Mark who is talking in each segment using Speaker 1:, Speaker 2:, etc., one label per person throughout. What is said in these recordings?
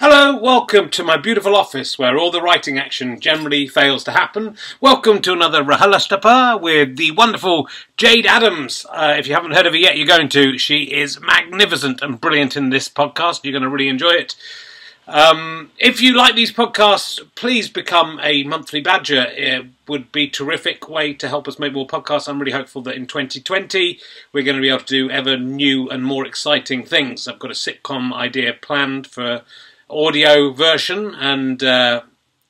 Speaker 1: Hello, welcome to my beautiful office where all the writing action generally fails to happen. Welcome to another RHLSTP with the wonderful Jayde Adams. Uh, if you haven't heard of her yet, you're going to. She is magnificent and brilliant in this podcast. You're going to really enjoy it. Um, if you like these podcasts, please become a monthly badger. It would be a terrific way to help us make more podcasts. I'm really hopeful that in 2020 we're going to be able to do ever new and more exciting things. I've got a sitcom idea planned for audio version, and uh,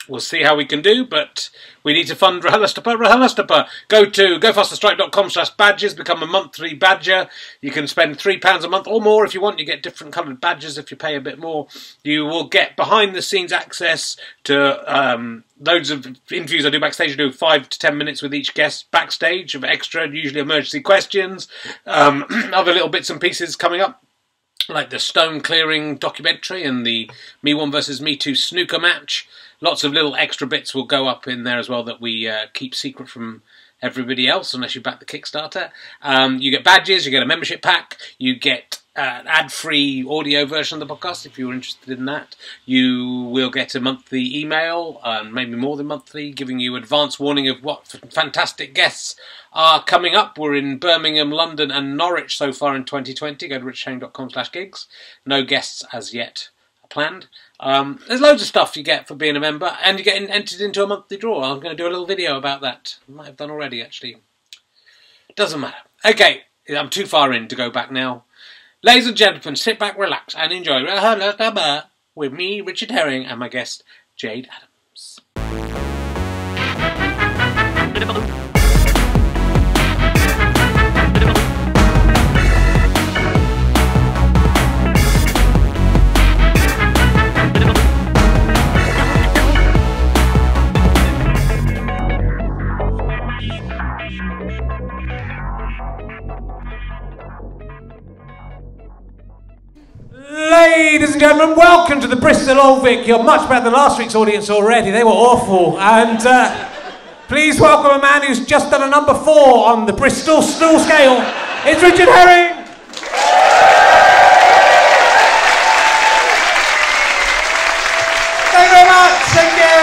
Speaker 1: we'll see how we can do. But we need to fund RHLSTP. RHLSTP. Go to gofasterstripe.com slash badges, become a monthly badger. You can spend £3 a month or more if you want. You get different coloured badges if you pay a bit more. You will get behind the scenes access to um, loads of interviews I do backstage. I do five to ten minutes with each guest backstage of extra, usually emergency questions, um, other little bits and pieces coming up like the stone clearing documentary and the Me One versus Me Two snooker match. Lots of little extra bits will go up in there as well that we uh, keep secret from everybody else unless you back the Kickstarter. Um, you get badges, you get a membership pack, you get uh, ad-free audio version of the podcast if you're interested in that. You will get a monthly email, um, maybe more than monthly, giving you advance warning of what fantastic guests are coming up. We're in Birmingham, London, and Norwich so far in 2020. Go to richherring.com slash gigs. No guests as yet planned. Um, there's loads of stuff you get for being a member, and you get entered into a monthly draw. I'm going to do a little video about that. I might have done already, actually. Doesn't matter. Okay, I'm too far in to go back now. Ladies and gentlemen, sit back, relax, and enjoy with me, Richard Herring, and my guest, Jayde Adams.
Speaker 2: Ladies and gentlemen, welcome to the Bristol Old Vic. You're much better than last week's audience already. They were awful. And uh, please welcome a man who's just done a number four on the Bristol Stool Scale. It's Richard Herring. Thank you very much. Thank you.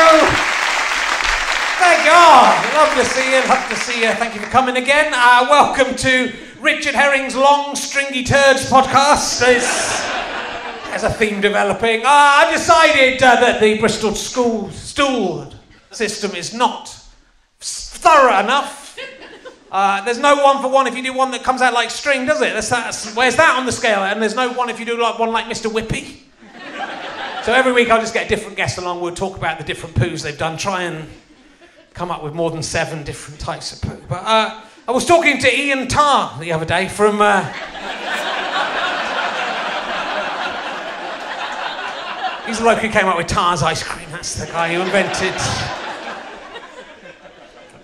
Speaker 2: Thank God. Love to see you. Love to see you. Thank you for coming again. Uh, welcome to Richard Herring's Long Stringy Turds podcast. It's, there's a theme developing. Uh, I've decided uh, that the Bristol school stool system is not thorough enough. Uh, there's no one for one if you do one that comes out like string, does it? That's, that's, where's that on the scale? And there's no one if you do like one like Mr. Whippy. So every week I'll just get a different guest along. We'll talk about the different poos they've done. Try and come up with more than seven different types of poo. But uh, I was talking to Ian Tarr the other day from. Uh, he's the bloke who came up with Tars ice cream. That's the guy who invented.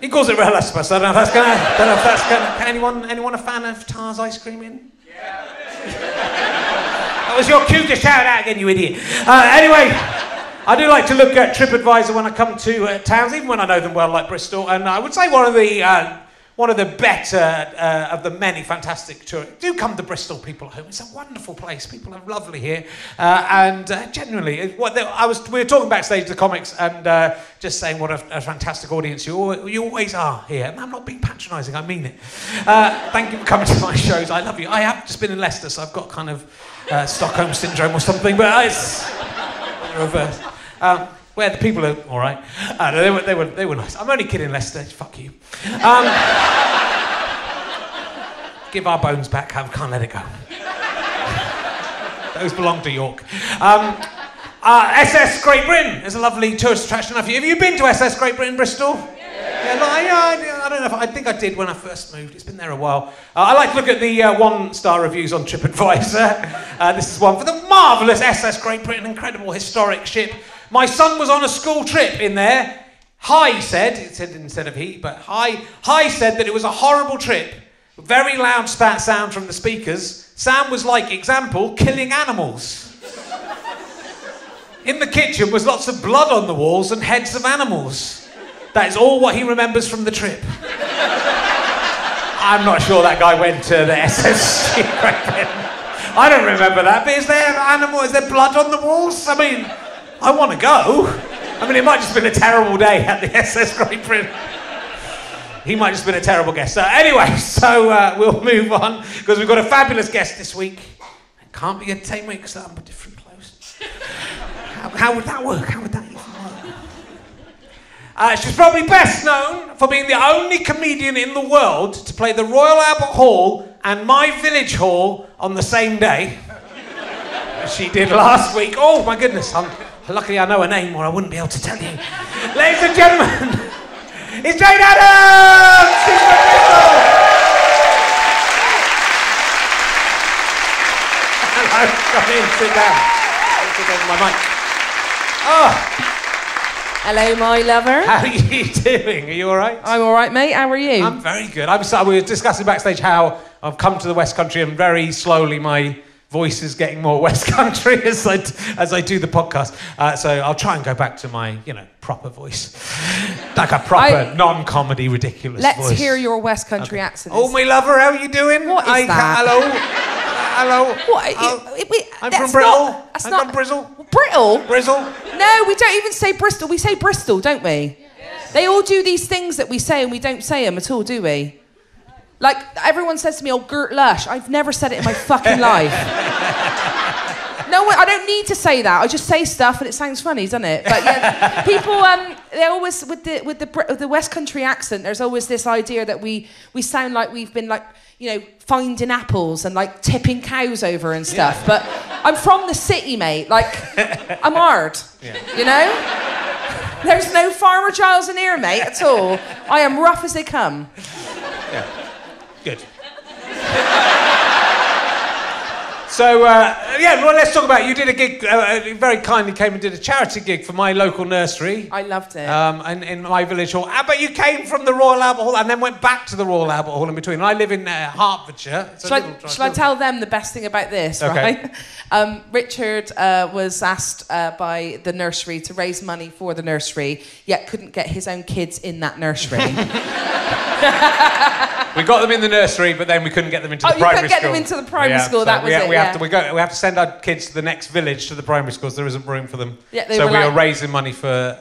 Speaker 2: He calls it so I don't know if that's gonna. Don't know if that's gonna. Can anyone anyone a fan of Tars ice cream in? Yeah. that was your cue to shout out again, you idiot. Uh, anyway. I do like to look at TripAdvisor when I come to uh, towns, even when I know them well, like Bristol. And I would say one of the uh, one of the better uh, of the many fantastic tourists. Do come to Bristol, people at home. It's a wonderful place. People are lovely here, uh, and uh, generally, what they, I was we were talking backstage the comics and uh, just saying what a, a, fantastic audience you you always are here. And I'm not being patronising. I mean it. thank you for coming to my shows. I love you. I have just been in Leicester, so I've got kind of Stockholm syndrome or something, but it's reverse. Um, where the people are all right. Uh, they, were, they, were, they were nice. I'm only kidding, Leicester. Fuck you. Um, give our bones back. I can't let it go. Those belong to York. Um, uh, SS Great Britain is a lovely tourist attraction. Have you, have you been to SS Great Britain, Bristol? Yeah, no, I, I, don't know if I think I did when I first moved. It's been there a while. Uh, I like to look at the uh, one star reviews on TripAdvisor. Uh, this is one for the marvellous SS Great Britain, incredible historic ship. My son was on a school trip in there. Hi said, it said instead of he, but Hi, Hi said that it was a horrible trip. Very loud spat sound from the speakers. Sam was like, example, killing animals. In the kitchen was lots of blood on the walls and heads of animals. That is all what he remembers from the trip. I'm not sure that guy went to the SSC. I don't remember that. But is there animal? Is there blood on the walls? I mean, I want to go. I mean, it might just have been a terrible day at the SS Great Britain. He might just have been a terrible guest. So anyway, so uh, we'll move on because we've got a fabulous guest this week. It can't be a take me because I'm a different clothes. How, how would that work? How would that even work? Uh, she's probably best known for being the only comedian in the world to play the Royal Albert Hall and my Village Hall on the same day. She did last week. Oh my goodness! I'm, luckily, I know her name, or I wouldn't be able to tell you. Ladies and gentlemen, it's Jayde Adams. Hello, come in, sit down. Sit down my mic. Oh,
Speaker 3: Hello, my lover.
Speaker 2: how are you doing? Are you all right?
Speaker 3: I'm all right, mate. How are you?
Speaker 2: I'm very good. I'm sorry, we were discussing backstage how I've come to the West Country and very slowly my voice is getting more West Country as I, as I do the podcast. Uh, so I'll try and go back to my, you know, proper voice. like a proper,
Speaker 3: I-
Speaker 2: non-comedy, ridiculous
Speaker 3: Let's
Speaker 2: voice.
Speaker 3: hear your West Country accent.
Speaker 2: Oh, my lover, how are you doing?
Speaker 3: What is
Speaker 2: I-
Speaker 3: that?
Speaker 2: Hello? Hello?
Speaker 3: What? It- it- we-
Speaker 2: I'm from Brittle.
Speaker 3: not- that's
Speaker 2: I'm
Speaker 3: not-
Speaker 2: from Brittle.
Speaker 3: Brittle?
Speaker 2: Brizzle?
Speaker 3: No, we don't even say Bristol. We say Bristol, don't we? They all do these things that we say and we don't say them at all, do we? Like, everyone says to me, oh, Gurt Lush. I've never said it in my fucking life. No, I don't need to say that. I just say stuff and it sounds funny, doesn't it? But yeah, people, um, they always with the with the with the West Country accent. There's always this idea that we we sound like we've been like you know finding apples and like tipping cows over and stuff. But I'm from the city, mate. Like I'm hard. You know. There's no farmer Giles in here, mate, at all. I am rough as they come.
Speaker 2: Good. So uh, yeah, well, let's talk about you did a gig. Uh, you very kindly came and did a charity gig for my local nursery.
Speaker 3: I loved it.
Speaker 2: Um, in, in my village hall. Ah, but you came from the Royal Albert Hall and then went back to the Royal Albert Hall in between. And I live in uh, Hertfordshire.
Speaker 3: Shall I, shall I tell them the best thing about this,
Speaker 2: Okay.
Speaker 3: right? Um, Richard uh, was asked uh, by the nursery to raise money for the nursery, yet couldn't get his own kids in that nursery.
Speaker 2: We got them in the nursery, but then we couldn't get them into the primary school.
Speaker 3: Oh, you couldn't get them into the primary school, that
Speaker 2: we,
Speaker 3: was it,
Speaker 2: We have to we go. We have to send our kids to the next village to the primary schools. There isn't room for them.
Speaker 3: Yeah, they
Speaker 2: so we
Speaker 3: like-
Speaker 2: are raising money for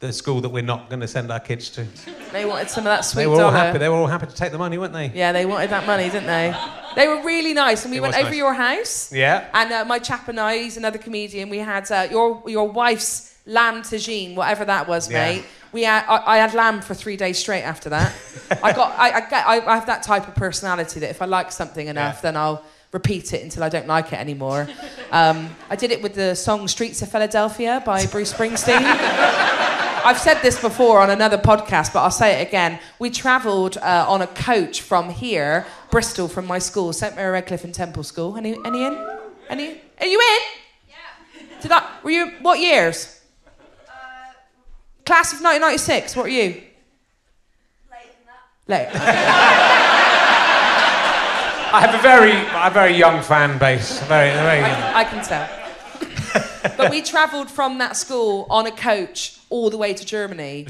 Speaker 2: the school that we're not going to send our kids to.
Speaker 3: they wanted some of that sweet
Speaker 2: They were all
Speaker 3: dollar.
Speaker 2: happy. They were all happy to take the money, weren't they?
Speaker 3: Yeah, they wanted that money, didn't they? They were really nice, and we
Speaker 2: It
Speaker 3: went over
Speaker 2: nice.
Speaker 3: your house.
Speaker 2: Yeah.
Speaker 3: And uh, my chap and I, he's another comedian. We had uh, your your wife's lamb tagine, whatever that was,
Speaker 2: Yeah.
Speaker 3: mate. We had, I, I had lamb for three days straight after that. I got I, I, get, I, I have that type of personality that if I like something enough,
Speaker 2: Yeah.
Speaker 3: then I'll repeat it until I don't like it anymore. Um, I did it with the song "Streets of Philadelphia" by Bruce Springsteen. I've said this before on another podcast, but I'll say it again. We travelled uh, on a coach from here, Bristol, from my school, St Mary Redcliffe and Temple School. Any, any in? Any? Are you in? Yeah. Did I? Were you? What years? Class of 1996. What were you? Late.
Speaker 2: I have a very, a very young fan base. Very, very young.
Speaker 3: I can tell. but we travelled from that school on a coach all the way to Germany.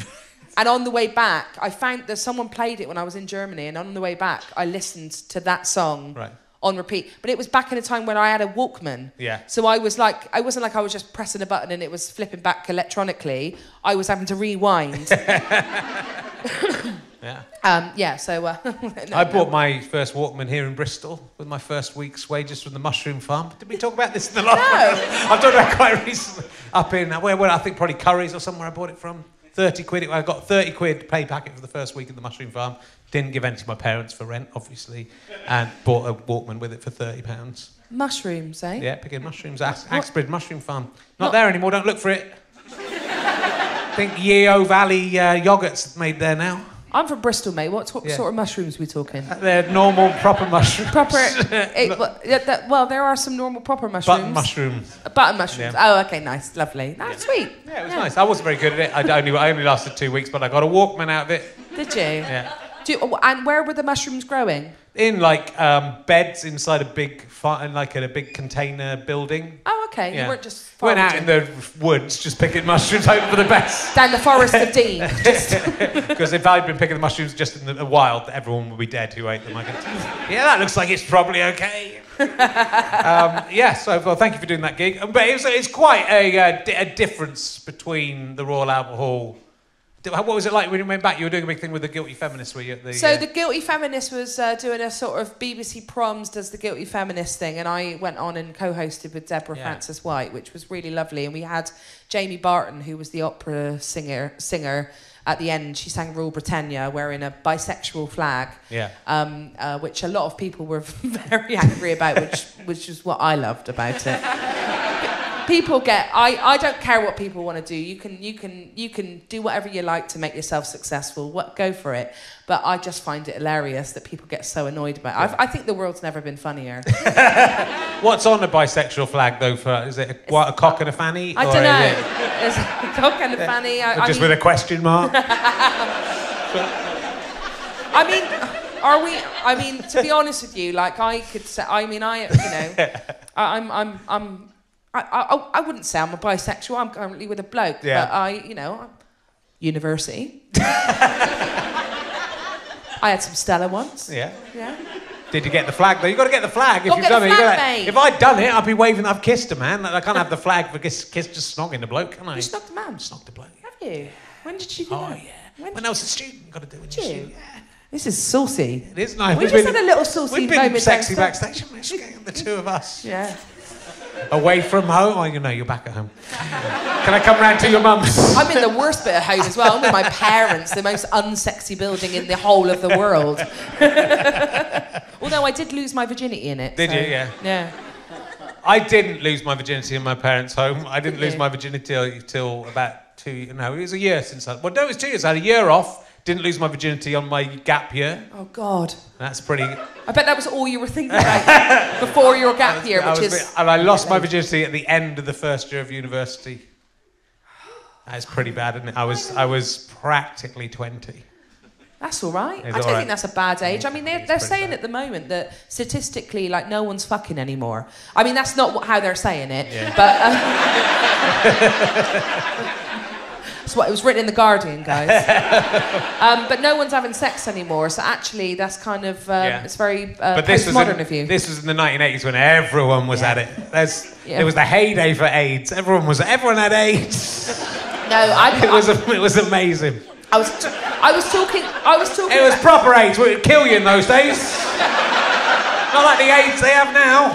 Speaker 3: And on the way back, I found that someone played it when I was in Germany. And on the way back, I listened to that song
Speaker 2: Right.
Speaker 3: on repeat. But it was back in a time when I had a Walkman.
Speaker 2: Yeah.
Speaker 3: So I was like, I wasn't like I was just pressing a button and it was flipping back electronically. I was having to rewind.
Speaker 2: Yeah.
Speaker 3: um, yeah, so. Uh, no,
Speaker 2: I bought my first Walkman here in Bristol with my first week's wages from the mushroom farm. Did we talk about this in the last?
Speaker 3: No.
Speaker 2: I've done that quite recently. Up in where, where I think probably Curry's or somewhere I bought it from. Thirty quid. I got thirty quid pay packet for the first week at the mushroom farm. Didn't give any to my parents for rent, obviously, and bought a Walkman with it for thirty pounds.
Speaker 3: Mushrooms, eh?
Speaker 2: Yeah, picking mushrooms. Ax- Axbridge Mushroom Farm. Not there anymore. Don't look for it. I think Yeo Valley uh, yogurt's made there now.
Speaker 3: I'm from Bristol, mate. What, what
Speaker 2: Yeah.
Speaker 3: sort of mushrooms we talking?
Speaker 2: They're normal, proper mushrooms.
Speaker 3: Proper. it, well, yeah, that- well, there are some normal proper mushrooms.
Speaker 2: Button mushrooms.
Speaker 3: Uh, Button mushrooms.
Speaker 2: Yeah.
Speaker 3: Oh, okay, nice, lovely. That's sweet.
Speaker 2: Yeah, it was nice. I wasn't very good at it. I only, I only lasted two weeks, but I got a Walkman out of it.
Speaker 3: Did you?
Speaker 2: Yeah.
Speaker 3: Do you- and where were the mushrooms growing?
Speaker 2: In like um, beds inside a big, like in a big container building.
Speaker 3: Oh, okay.
Speaker 2: Yeah.
Speaker 3: You weren't just
Speaker 2: Went out in the woods just picking mushrooms, hoping for the best.
Speaker 3: down the forest of Dean.
Speaker 2: Because if I'd been picking the mushrooms just in the, wild, everyone would be dead who ate them. I could, yeah, that looks like it's probably okay. um, yeah, so well, thank you for doing that gig. But it's, it's quite a, uh, di- a difference between the Royal Albert Hall. What was it like when you went back? You were doing a big thing with the Guilty Feminists, were you? At the,
Speaker 3: So
Speaker 2: uh,
Speaker 3: the Guilty Feminist was uh, doing a sort of BBC Proms does the Guilty Feminist thing, and I went on and co-hosted with Deborah
Speaker 2: Yeah.
Speaker 3: Frances-White, which was really lovely. And we had Jamie Barton, who was the opera singer. Singer at the end, she sang "Rule Britannia" wearing a bisexual flag,
Speaker 2: Yeah.
Speaker 3: um, uh, which a lot of people were very angry about, which which is what I loved about it. people get I, I don't care what people want to do you can you can you can do whatever you like to make yourself successful what go for it but i just find it hilarious that people get so annoyed about it I've, i think the world's never been funnier
Speaker 2: What's on a bisexual flag though? For is it a, what, a cock and a fanny?
Speaker 3: i don't know
Speaker 2: is it-
Speaker 3: There's a cock and a fanny I
Speaker 2: just
Speaker 3: mean,
Speaker 2: with a question mark.
Speaker 3: I mean, are we? I mean, to be honest with you, like I could say, I mean, I, you know, I, I'm, I'm, I'm, I, I, I wouldn't say I'm a bisexual. I'm currently with a bloke,
Speaker 2: Yeah.
Speaker 3: but I, you know, I'm- university. I had some Stella once.
Speaker 2: yeah.
Speaker 3: Yeah.
Speaker 2: Did you get the flag though? You got to get the flag if
Speaker 3: Gotta
Speaker 2: you've
Speaker 3: get
Speaker 2: done
Speaker 3: the
Speaker 2: it.
Speaker 3: Flag,
Speaker 2: gotta-
Speaker 3: mate.
Speaker 2: If I'd done it, I'd be waving. I've kissed a man. I can't have the flag for kiss, kiss just snogging the bloke, can I?
Speaker 3: You snogged a man.
Speaker 2: Snogged the bloke.
Speaker 3: Have you? When did you do
Speaker 2: Oh
Speaker 3: that?
Speaker 2: yeah.
Speaker 3: When
Speaker 2: When
Speaker 3: did
Speaker 2: I was a student, got to do it.
Speaker 3: Did you?
Speaker 2: Yeah.
Speaker 3: This is saucy.
Speaker 2: It is nice.
Speaker 3: We
Speaker 2: We've
Speaker 3: just had a little saucy
Speaker 2: We've been
Speaker 3: moment
Speaker 2: sexy
Speaker 3: downstairs.
Speaker 2: backstage. Let's get the two of us
Speaker 3: Yeah.
Speaker 2: Away from home. Oh, you know, you're back at home. Can I come round to your mum's?
Speaker 3: I'm in the worst bit of home as well. I'm with my parents, the most unsexy building in the whole of the world. Although I did lose my virginity in it.
Speaker 2: Did
Speaker 3: so-
Speaker 2: you? Yeah.
Speaker 3: Yeah.
Speaker 2: I didn't lose my virginity in my parents' home. I didn't
Speaker 3: Did
Speaker 2: lose
Speaker 3: you?
Speaker 2: my virginity till, till about two. No, it was a year since I. Well, no, it was two years. I had a year off. Didn't lose my virginity on my gap year.
Speaker 3: Oh God.
Speaker 2: That's pretty.
Speaker 3: I bet that was all you were thinking about before your gap year, which is.
Speaker 2: bit- and I lost my virginity at the end of the first year of university. That's pretty bad, isn't it? I was I was practically twenty.
Speaker 3: That's all right.
Speaker 2: It's
Speaker 3: I don't
Speaker 2: right.
Speaker 3: think that's a bad age. I mean, they're, they're saying
Speaker 2: bad.
Speaker 3: at the moment that statistically, like, no one's fucking anymore. I mean, that's not what, how they're saying it,
Speaker 2: Yeah.
Speaker 3: but. Um, That's what it was written in the Guardian, guys. um, but no one's having sex anymore, so actually, that's kind of um,
Speaker 2: Yeah.
Speaker 3: it's very uh,
Speaker 2: But this
Speaker 3: postmodern
Speaker 2: in,
Speaker 3: of you.
Speaker 2: this was in the 1980s when everyone was
Speaker 3: Yeah.
Speaker 2: at it. There's,
Speaker 3: Yeah.
Speaker 2: It was the heyday for AIDS. Everyone was everyone had AIDS.
Speaker 3: no, I,
Speaker 2: It was it was amazing.
Speaker 3: I was, t- I was talking, I was talking.
Speaker 2: It was proper AIDS. It would kill you in those days. Not like the AIDS they have now.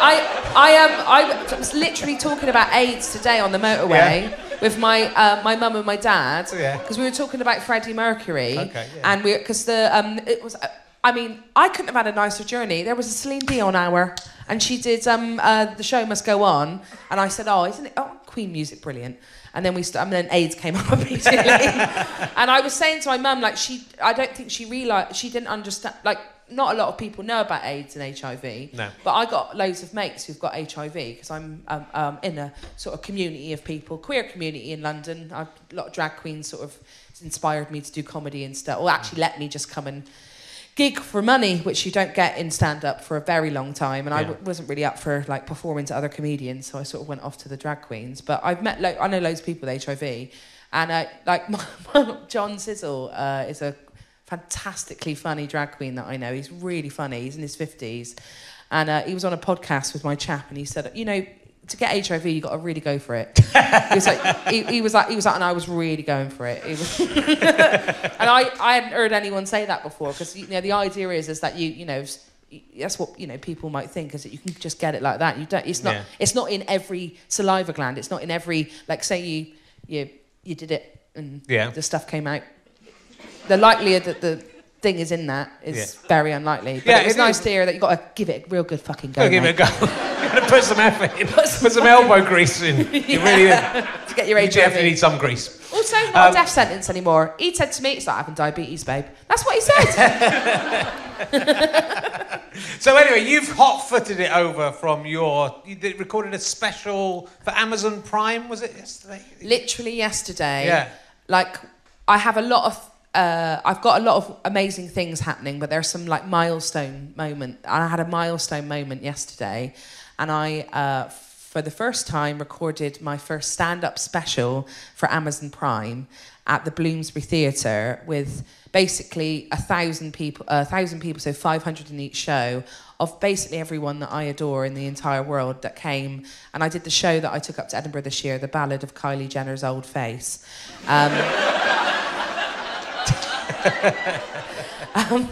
Speaker 3: I, I am. I was literally talking about AIDS today on the motorway with my uh, my mum and my dad
Speaker 2: Yeah.
Speaker 3: because we were talking about Freddie Mercury.
Speaker 2: Okay, yeah.
Speaker 3: And we because the um it was. Uh, I mean, I couldn't have had a nicer journey. There was a Celine Dion hour, and she did um uh, the show must go on, and I said, oh, isn't it? Oh, Queen music, brilliant. And then we st- and then AIDS came up immediately, and I was saying to my mum like she, I don't think she realised she didn't understand like. Not a lot of people know about AIDS and HIV.
Speaker 2: No.
Speaker 3: But I got loads of mates who've got HIV because I'm um, um, in a sort of community of people, queer community in London. I've, a lot of drag queens sort of inspired me to do comedy and stuff, or actually let me just come and gig for money, which you don't get in stand up for a very long time. And I
Speaker 2: Yeah.
Speaker 3: w- wasn't really up for like performing to other comedians, so I sort of went off to the drag queens. But I've met, lo- I know loads of people with HIV, and uh, like John Sizzle uh, is a fantastically funny drag queen that I know. He's really funny. He's in his fifties, and uh, he was on a podcast with my chap, and he said, you know. To get HIV, you got to really go for it. he was like, he, he was like, he was like, and I was really going for it. He was, and I, I hadn't heard anyone say that before because you know the idea is is that you you know that's what you know people might think is that you can just get it like that. You don't. It's not.
Speaker 2: Yeah.
Speaker 3: It's not in every saliva gland. It's not in every like say you you you did it and
Speaker 2: Yeah.
Speaker 3: the stuff came out. The likelihood that the thing is in that is
Speaker 2: Yeah.
Speaker 3: very unlikely. But
Speaker 2: Yeah,
Speaker 3: it was
Speaker 2: it
Speaker 3: nice
Speaker 2: is.
Speaker 3: to hear that you've got to give it a real good fucking go.
Speaker 2: Give
Speaker 3: mate,
Speaker 2: it a go. Gotta put some effort in. Put
Speaker 3: some
Speaker 2: some, elbow grease in. You really do.
Speaker 3: to get your
Speaker 2: You definitely need some grease.
Speaker 3: Also, not
Speaker 2: Um,
Speaker 3: a death sentence anymore. He said to me, "It's like having diabetes, babe." That's what he said.
Speaker 2: So anyway, you've hot-footed it over from your. You did, recorded a special for Amazon Prime. Was it yesterday?
Speaker 3: literally yesterday.
Speaker 2: Yeah.
Speaker 3: Like I have a lot of uh, I've got a lot of amazing things happening, but there's some like milestone moment. I had a milestone moment yesterday, and I uh, for the first time, recorded my first stand up special for Amazon Prime at the Bloomsbury Theatre with basically a thousand people, a thousand people, so 500 in each show, of basically everyone that I adore in the entire world that came. And I did the show that I took up to Edinburgh this year, The Ballad of Kylie Jenner's Old Face. Um, um,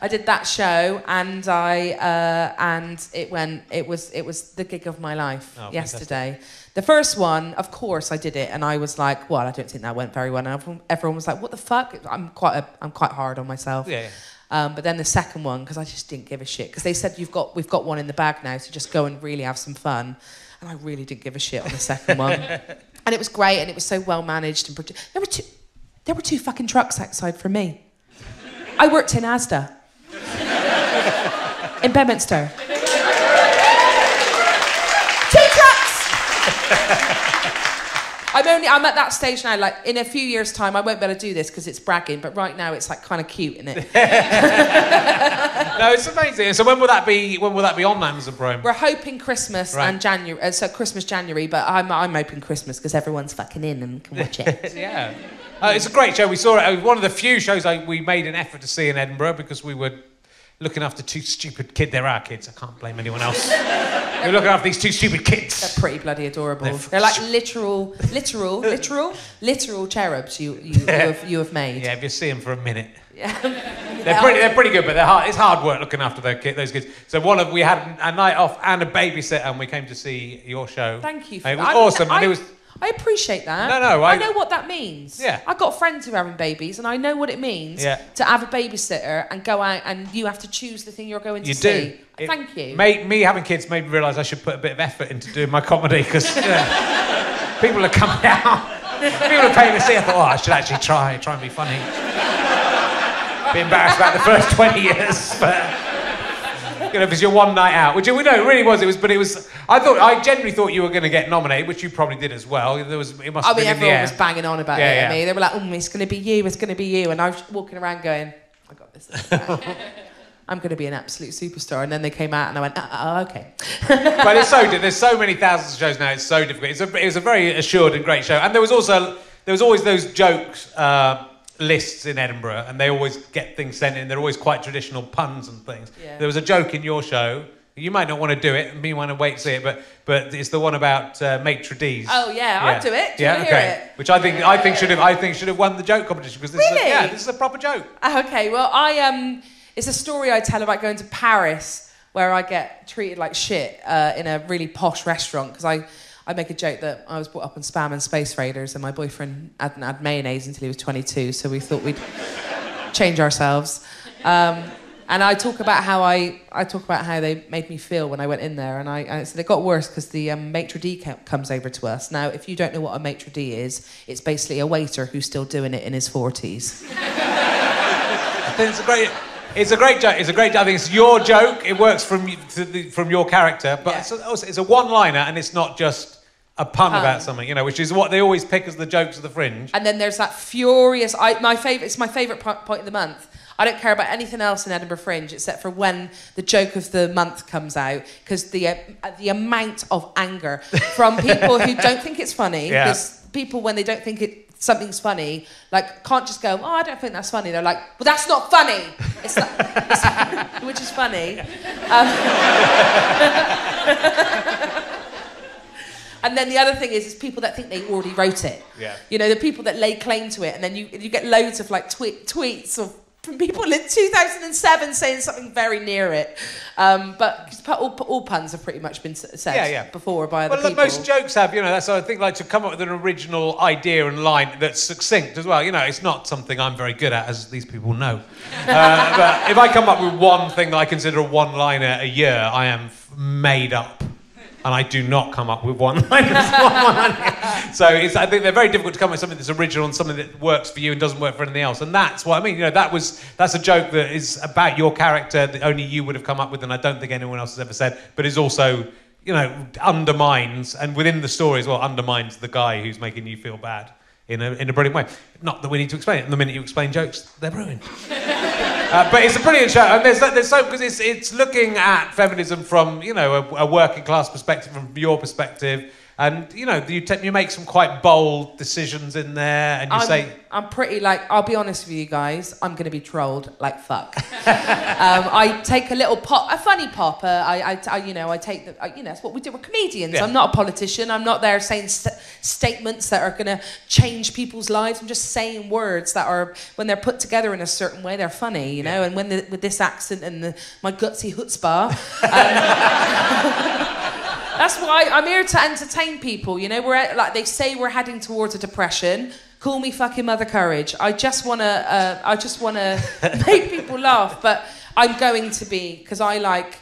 Speaker 3: I did that show, and I uh, and it went. It was it was the gig of my life
Speaker 2: Oh,
Speaker 3: yesterday. The first one, of course, I did it, and I was like, "Well, I don't think that went very well." And everyone, everyone was like, "What the fuck?" I'm quite a, I'm quite hard on myself.
Speaker 2: Yeah, yeah.
Speaker 3: Um, but then the second one, because I just didn't give a shit, because they said you've got we've got one in the bag now, so just go and really have some fun. And I really didn't give a shit on the second one, and it was great, and it was so well managed and produ- there were two there were two fucking trucks outside for me. I worked in Asda in Bedminster. Two trucks. I'm only I'm at that stage now. Like in a few years' time, I won't be able to do this because it's bragging. But right now, it's like kind of cute, isn't it?
Speaker 2: No, it's amazing. So when will that be? When will that be on Amazon Prime?
Speaker 3: We're hoping Christmas
Speaker 2: Right.
Speaker 3: and January. Uh, so Christmas, January. But I'm I'm hoping Christmas because everyone's fucking in and can watch it.
Speaker 2: yeah. Uh, it's a great show. We saw it. It was one of the few shows I, we made an effort to see in Edinburgh because we were looking after two stupid kids. They're our kids. I can't blame anyone else. we were looking after these two stupid kids.
Speaker 3: They're pretty bloody adorable.
Speaker 2: They're
Speaker 3: They're, like literal, literal, literal, literal cherubs you you, you, have, you have made.
Speaker 2: Yeah, if you see them for a minute.
Speaker 3: Yeah.
Speaker 2: They're pretty, they're pretty good, but they're hard, it's hard work looking after their kid, those kids. So one of we had a night off and a babysitter, and we came to see your show.
Speaker 3: Thank you. For
Speaker 2: it was
Speaker 3: I-
Speaker 2: awesome,
Speaker 3: I,
Speaker 2: and it was
Speaker 3: I appreciate that.
Speaker 2: No, no,
Speaker 3: I,
Speaker 2: I-
Speaker 3: know what that means.
Speaker 2: Yeah.
Speaker 3: I've got friends who are having babies, and I know what it means
Speaker 2: Yeah.
Speaker 3: to have a babysitter and go out, and you have to choose the thing you're going to
Speaker 2: you
Speaker 3: see.
Speaker 2: do. It
Speaker 3: Thank you.
Speaker 2: Made, me having kids made me realise I should put a bit of effort into doing my comedy because people are coming out. People are paying to see. I thought, oh, I should actually try, try and be funny. be embarrassed about the first 20 years, but you know, because you're one night out, which we know it really was. It was, but it was. I thought, I genuinely thought you were going to get nominated, which you probably did as well. There was, it must
Speaker 3: I
Speaker 2: have
Speaker 3: mean,
Speaker 2: been in the
Speaker 3: everyone was banging on about
Speaker 2: Yeah,
Speaker 3: it at
Speaker 2: yeah.
Speaker 3: me. They were like, "Oh, it's going to be you. It's going to be you," and I was walking around going, "I got this." I'm going to be an absolute superstar. And then they came out, and I went, "Oh, oh, okay."
Speaker 2: but it's so there's so many thousands of shows now. It's so difficult. It's a, it was a very assured and great show, and there was also there was always those jokes uh, lists in Edinburgh, and they always get things sent in. They're always quite traditional puns and things.
Speaker 3: Yeah.
Speaker 2: There was a joke in your show. You might not want to do it, and me want to wait to see it, but but it's the one about uh, maitre d's.
Speaker 3: Oh, yeah, I'll do it. Do
Speaker 2: yeah, okay.
Speaker 3: it?
Speaker 2: Which I think I think should have I think should have won the joke competition because this is a,
Speaker 3: Really?
Speaker 2: yeah this is a proper joke.
Speaker 3: Ah, Okay, well, I um, it's a story I tell about going to Paris where I get treated like shit uh, in a really posh restaurant because I, I make a joke that I was brought up on spam and space raiders and my boyfriend hadn't had mayonnaise until he was 22, so we thought we'd change ourselves. Um, and I talk about how I, I talk about how they made me feel when I went in there, and I, I said it got worse because the um, maitre d co- comes over to us. Now, if you don't know what a maitre d is, it's basically a waiter who's still doing it in his 40s.
Speaker 2: I think it's a great. It's a great joke. It's a great joke. I think it's your joke. It works from to the, from your character, but
Speaker 3: Yeah.
Speaker 2: it's also it's a one-liner, and it's not just a pun,
Speaker 3: Pun.
Speaker 2: about something, you know, which is what they always pick as the jokes of the fringe.
Speaker 3: And then there's that furious. I, my favorite. It's my favorite po- point of the month. I don't care about anything else in Edinburgh Fringe except for when the joke of the month comes out because the uh, the amount of anger from people who don't think it's funny.
Speaker 2: Yeah.
Speaker 3: Because people when they don't think it something's funny, like can't just go, oh, I don't think that's funny. They're like, well, that's not funny. It's not, it's, which is funny. Um, And then the other thing is, is people that think they already wrote it.
Speaker 2: Yeah.
Speaker 3: You know, the people that lay claim to it, and then you you get loads of like tweet, tweets of from people in 2007 saying something very near it. Um, but all, all puns have pretty much been said
Speaker 2: Yeah, yeah.
Speaker 3: before by other
Speaker 2: people. Well,
Speaker 3: people.
Speaker 2: most jokes have, you know, that's I think like to come up with an original idea and line that's succinct as well. You know, it's not something I'm very good at, as these people know. uh, but if I come up with one thing that I consider a one-liner a year, I am f- made up. And I do not come up with one liners. so it's, I think they're very difficult to come up with something that's original and something that works for you and doesn't work for anything else. And that's what I mean. You know, that was that's a joke that is about your character that only you would have come up with, and I don't think anyone else has ever said. But is also, you know, undermines and within the story as well undermines the guy who's making you feel bad in a in a brilliant way. Not that we need to explain it. And the minute you explain jokes, they're ruined. Uh, but it's a brilliant show, and there's there's so because it's it's looking at feminism from you know a, a working class perspective, from your perspective, and you know you te- you make some quite bold decisions in there, and you
Speaker 3: I'm,
Speaker 2: say
Speaker 3: I'm pretty like I'll be honest with you guys. I'm gonna be trolled like fuck. um, I take a little pop, a funny pop. Uh, I, I, I, you know, I take the, I, you know, that's what we do. We're comedians.
Speaker 2: Yeah.
Speaker 3: I'm not a politician. I'm not there saying st- statements that are gonna change people's lives. I'm just saying words that are when they're put together in a certain way, they're funny, you know. And when the, with this accent and the, my gutsy chutzpah. Um, That's why I'm here to entertain people. You know, we're at, like they say we're heading towards a depression. Call me fucking Mother Courage. I just wanna, uh, I just wanna make people laugh. But I'm going to be because I like.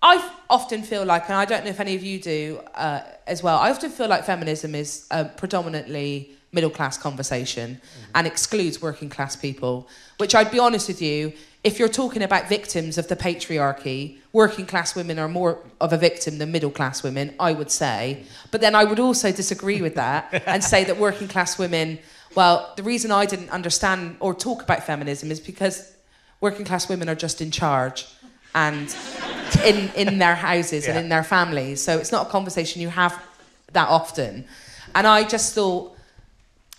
Speaker 3: I often feel like, and I don't know if any of you do uh, as well. I often feel like feminism is a predominantly middle class conversation and excludes working class people. Which I'd be honest with you, if you're talking about victims of the patriarchy, working class women are more of a victim than middle class women, I would say. But then I would also disagree with that and say that working class women, well, the reason I didn't understand or talk about feminism is because working class women are just in charge and in, in their houses and in their families. So it's not a conversation you have that often. And I just thought,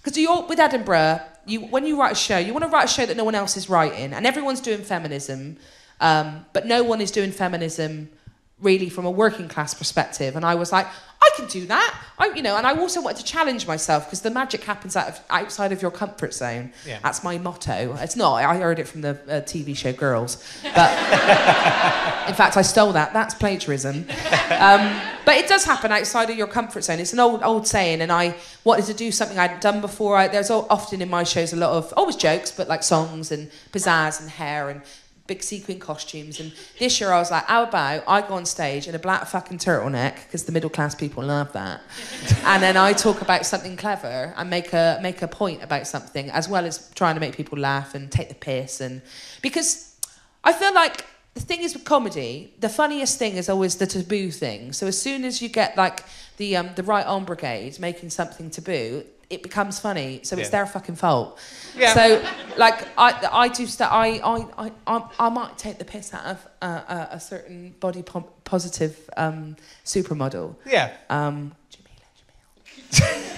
Speaker 3: because with Edinburgh, you when you write a show, you want to write a show that no one else is writing, and everyone's doing feminism, um, but no one is doing feminism really from a working class perspective. And I was like, I can do that. I, you know, and I also wanted to challenge myself because the magic happens out of, outside of your comfort zone.
Speaker 2: Yeah.
Speaker 3: That's my motto. It's not. I heard it from the uh, TV show Girls, but in fact, I stole that. That's plagiarism. Um, but it does happen outside of your comfort zone. It's an old old saying, and I wanted to do something I'd done before. I, there's often in my shows a lot of always jokes, but like songs and pizzazz and hair and big sequin costumes. And this year I was like, how about I go on stage in a black fucking turtleneck because the middle class people love that, and then I talk about something clever and make a make a point about something as well as trying to make people laugh and take the piss and because I feel like the thing is with comedy, the funniest thing is always the taboo thing. So as soon as you get like the um, the right on brigade making something taboo, it becomes funny. So it's their fucking fault.
Speaker 2: Yeah.
Speaker 3: So like I I do st- I, I I I might take the piss out of uh, a, a certain body po- positive um, supermodel.
Speaker 2: yeah.
Speaker 3: Um, Jameela, Jamil.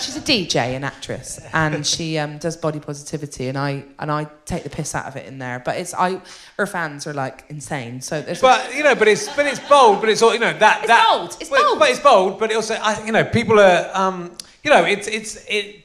Speaker 3: She's a DJ, an actress, and she um, does body positivity, and I and I take the piss out of it in there. But it's I, her fans are like insane. So there's
Speaker 2: But you know, but it's but it's bold, but it's all you know that
Speaker 3: It's
Speaker 2: that
Speaker 3: bold, it's
Speaker 2: but,
Speaker 3: bold.
Speaker 2: But it's bold, but it also I, you know people are um you know it's it's it.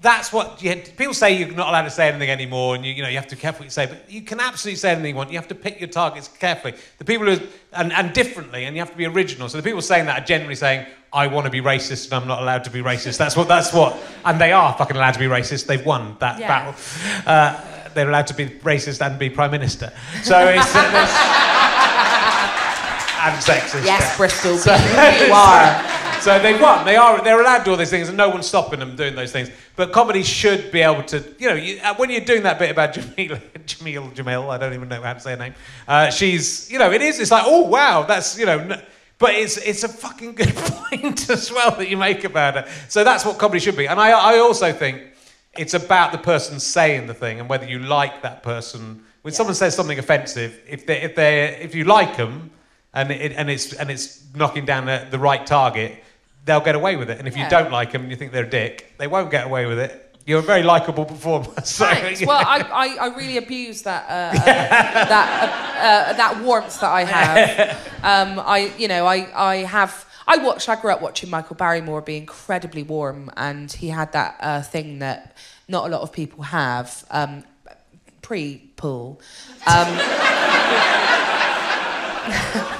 Speaker 2: That's what you, people say. You're not allowed to say anything anymore, and you, you know you have to be careful what you say. But you can absolutely say anything you want. You have to pick your targets carefully. The people who and, and differently, and you have to be original. So the people saying that are generally saying, "I want to be racist, and I'm not allowed to be racist." That's what. That's what. And they are fucking allowed to be racist. They've won that
Speaker 3: Yeah.
Speaker 2: battle. Uh, they're allowed to be racist and be prime minister. So it's. Uh, and sexist.
Speaker 3: yes,
Speaker 2: yeah.
Speaker 3: Bristol,
Speaker 2: So-
Speaker 3: you are.
Speaker 2: So they've won. They are. They're allowed to do all these things, and no one's stopping them doing those things. But comedy should be able to, you know, you, uh, when you're doing that bit about Jameela, Jamil, Jamil, I don't even know how to say her name. Uh, she's, you know, it is. It's like, oh wow, that's, you know. n- but it's it's a fucking good point as well that you make about it. So that's what comedy should be. And I I also think it's about the person saying the thing and whether you like that person. When someone says something offensive, if they if they if you like them and it, and it's and it's knocking down the, the right target, they'll get away with it. And if you don't like them and you think they're a dick, they won't get away with it. You're a very likable performer. So,
Speaker 3: Thanks. Well. I, I, I really abuse that uh, uh, that uh, uh, that warmth that I have. Um, I you know I I have. I watched. I grew up watching Michael Barrymore be incredibly warm, and he had that uh, thing that not a lot of people have um, pre-pool. Um,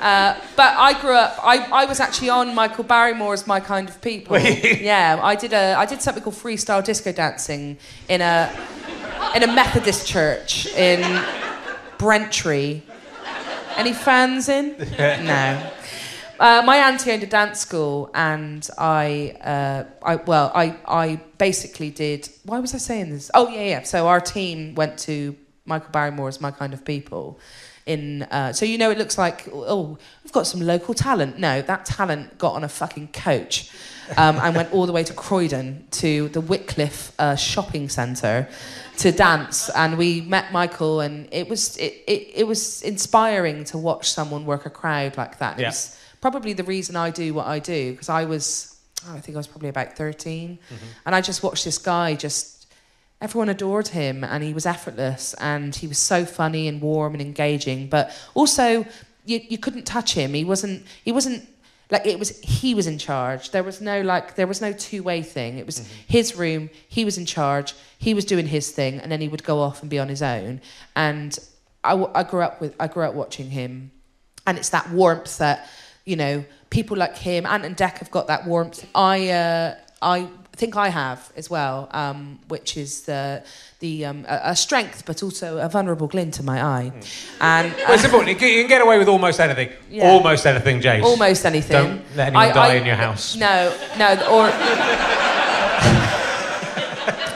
Speaker 3: Uh, but I grew up. I, I was actually on Michael Barrymore as My Kind of People. Yeah, I did a I did something called freestyle disco dancing in a in a Methodist church in Brentry. Any fans in? no. Uh, my auntie owned a dance school, and I, uh, I well, I, I basically did. Why was I saying this? Oh yeah, yeah. So our team went to Michael Barrymore's My Kind of People, in. Uh, so you know, it looks like oh, we've got some local talent. No, that talent got on a fucking coach. Um, and went all the way to Croydon to the Whitgift uh, shopping centre to dance and we met Michael and it was it, it, it was inspiring to watch someone work a crowd like that.
Speaker 2: Yeah.
Speaker 3: was probably the reason I do what I do because I was oh, I think I was probably about 13 and I just watched this guy just everyone adored him and he was effortless and he was so funny and warm and engaging but also you, you couldn't touch him. He wasn't he wasn't like it was he was in charge. There was no like there was no two-way thing. It was his room he was in charge he was doing his thing and then he would go off and be on his own. And i, I grew up with i grew up watching him. And it's that warmth that you know people like him Ant and Dec have got that warmth. I uh, i think i have as well um, which is the the um, a, a strength but also a vulnerable glint in my eye and
Speaker 2: Well, it's important. You can- get away with almost anything.
Speaker 3: Yeah.
Speaker 2: Almost anything, Jace.
Speaker 3: Almost anything.
Speaker 2: Don't let anyone die in your house.
Speaker 3: No, no, or.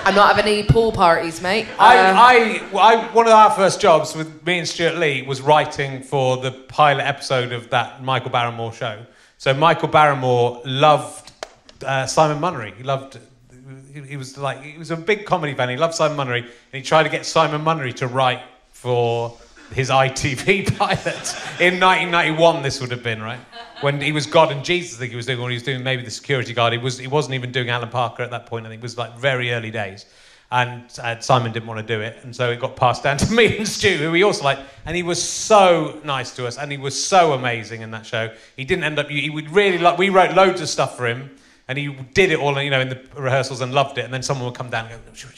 Speaker 3: I'm not having any pool parties, mate. Um,
Speaker 2: I, I, I, one of our first jobs with me and Stewart Lee was writing for the pilot episode of that Michael Barrymore show. So Michael Barrymore loved uh, Simon Munnery. He loved. He, he was like he was a big comedy fan. He loved Simon Munnery, and he tried to get Simon Munnery to write for his ITV pilot in 1991. This would have been right when he was God and Jesus. I think he was doing when he was doing maybe the security guard. He was he wasn't even doing Alan Parker at that point. I think it was like very early days. And uh, Simon didn't want to do it, and so it got passed down to me and Stu, who we also like. And he was so nice to us, and he was so amazing in that show. He didn't end up. He would really like. We wrote loads of stuff for him, and he did it all, you know, in the rehearsals and loved it. And then someone would come down and go,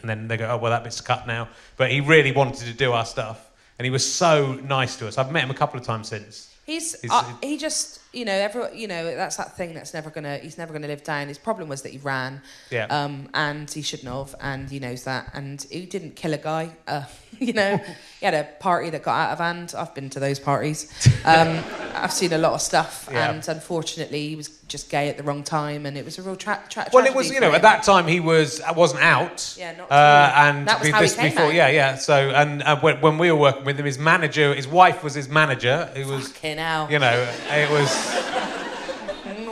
Speaker 2: and then they go, oh well, that bit's cut now. But he really wanted to do our stuff, and he was so nice to us. I've met him a couple of times since.
Speaker 3: He's,
Speaker 2: He's-
Speaker 3: uh, he just you know every you know that's that thing that's never gonna he's never gonna live down. His problem was that he ran,
Speaker 2: Yeah.
Speaker 3: um, and he shouldn't have, and he knows that, and he didn't kill a guy. Uh, you know, he had a party that got out of hand. I've been to those parties. Um, I've seen a lot of stuff,
Speaker 2: Yeah.
Speaker 3: and unfortunately, he was just gay at the wrong time, and it was a real tra- tra-
Speaker 2: Well, it was, you know,
Speaker 3: him.
Speaker 2: at that time he was uh, wasn't out.
Speaker 3: Yeah, not
Speaker 2: uh, and
Speaker 3: That was how he
Speaker 2: this
Speaker 3: came
Speaker 2: before,
Speaker 3: out.
Speaker 2: yeah, yeah. So, and uh, when, when we were working with him, his manager, his wife was his manager. It was,
Speaker 3: Fucking hell.
Speaker 2: you know, it was,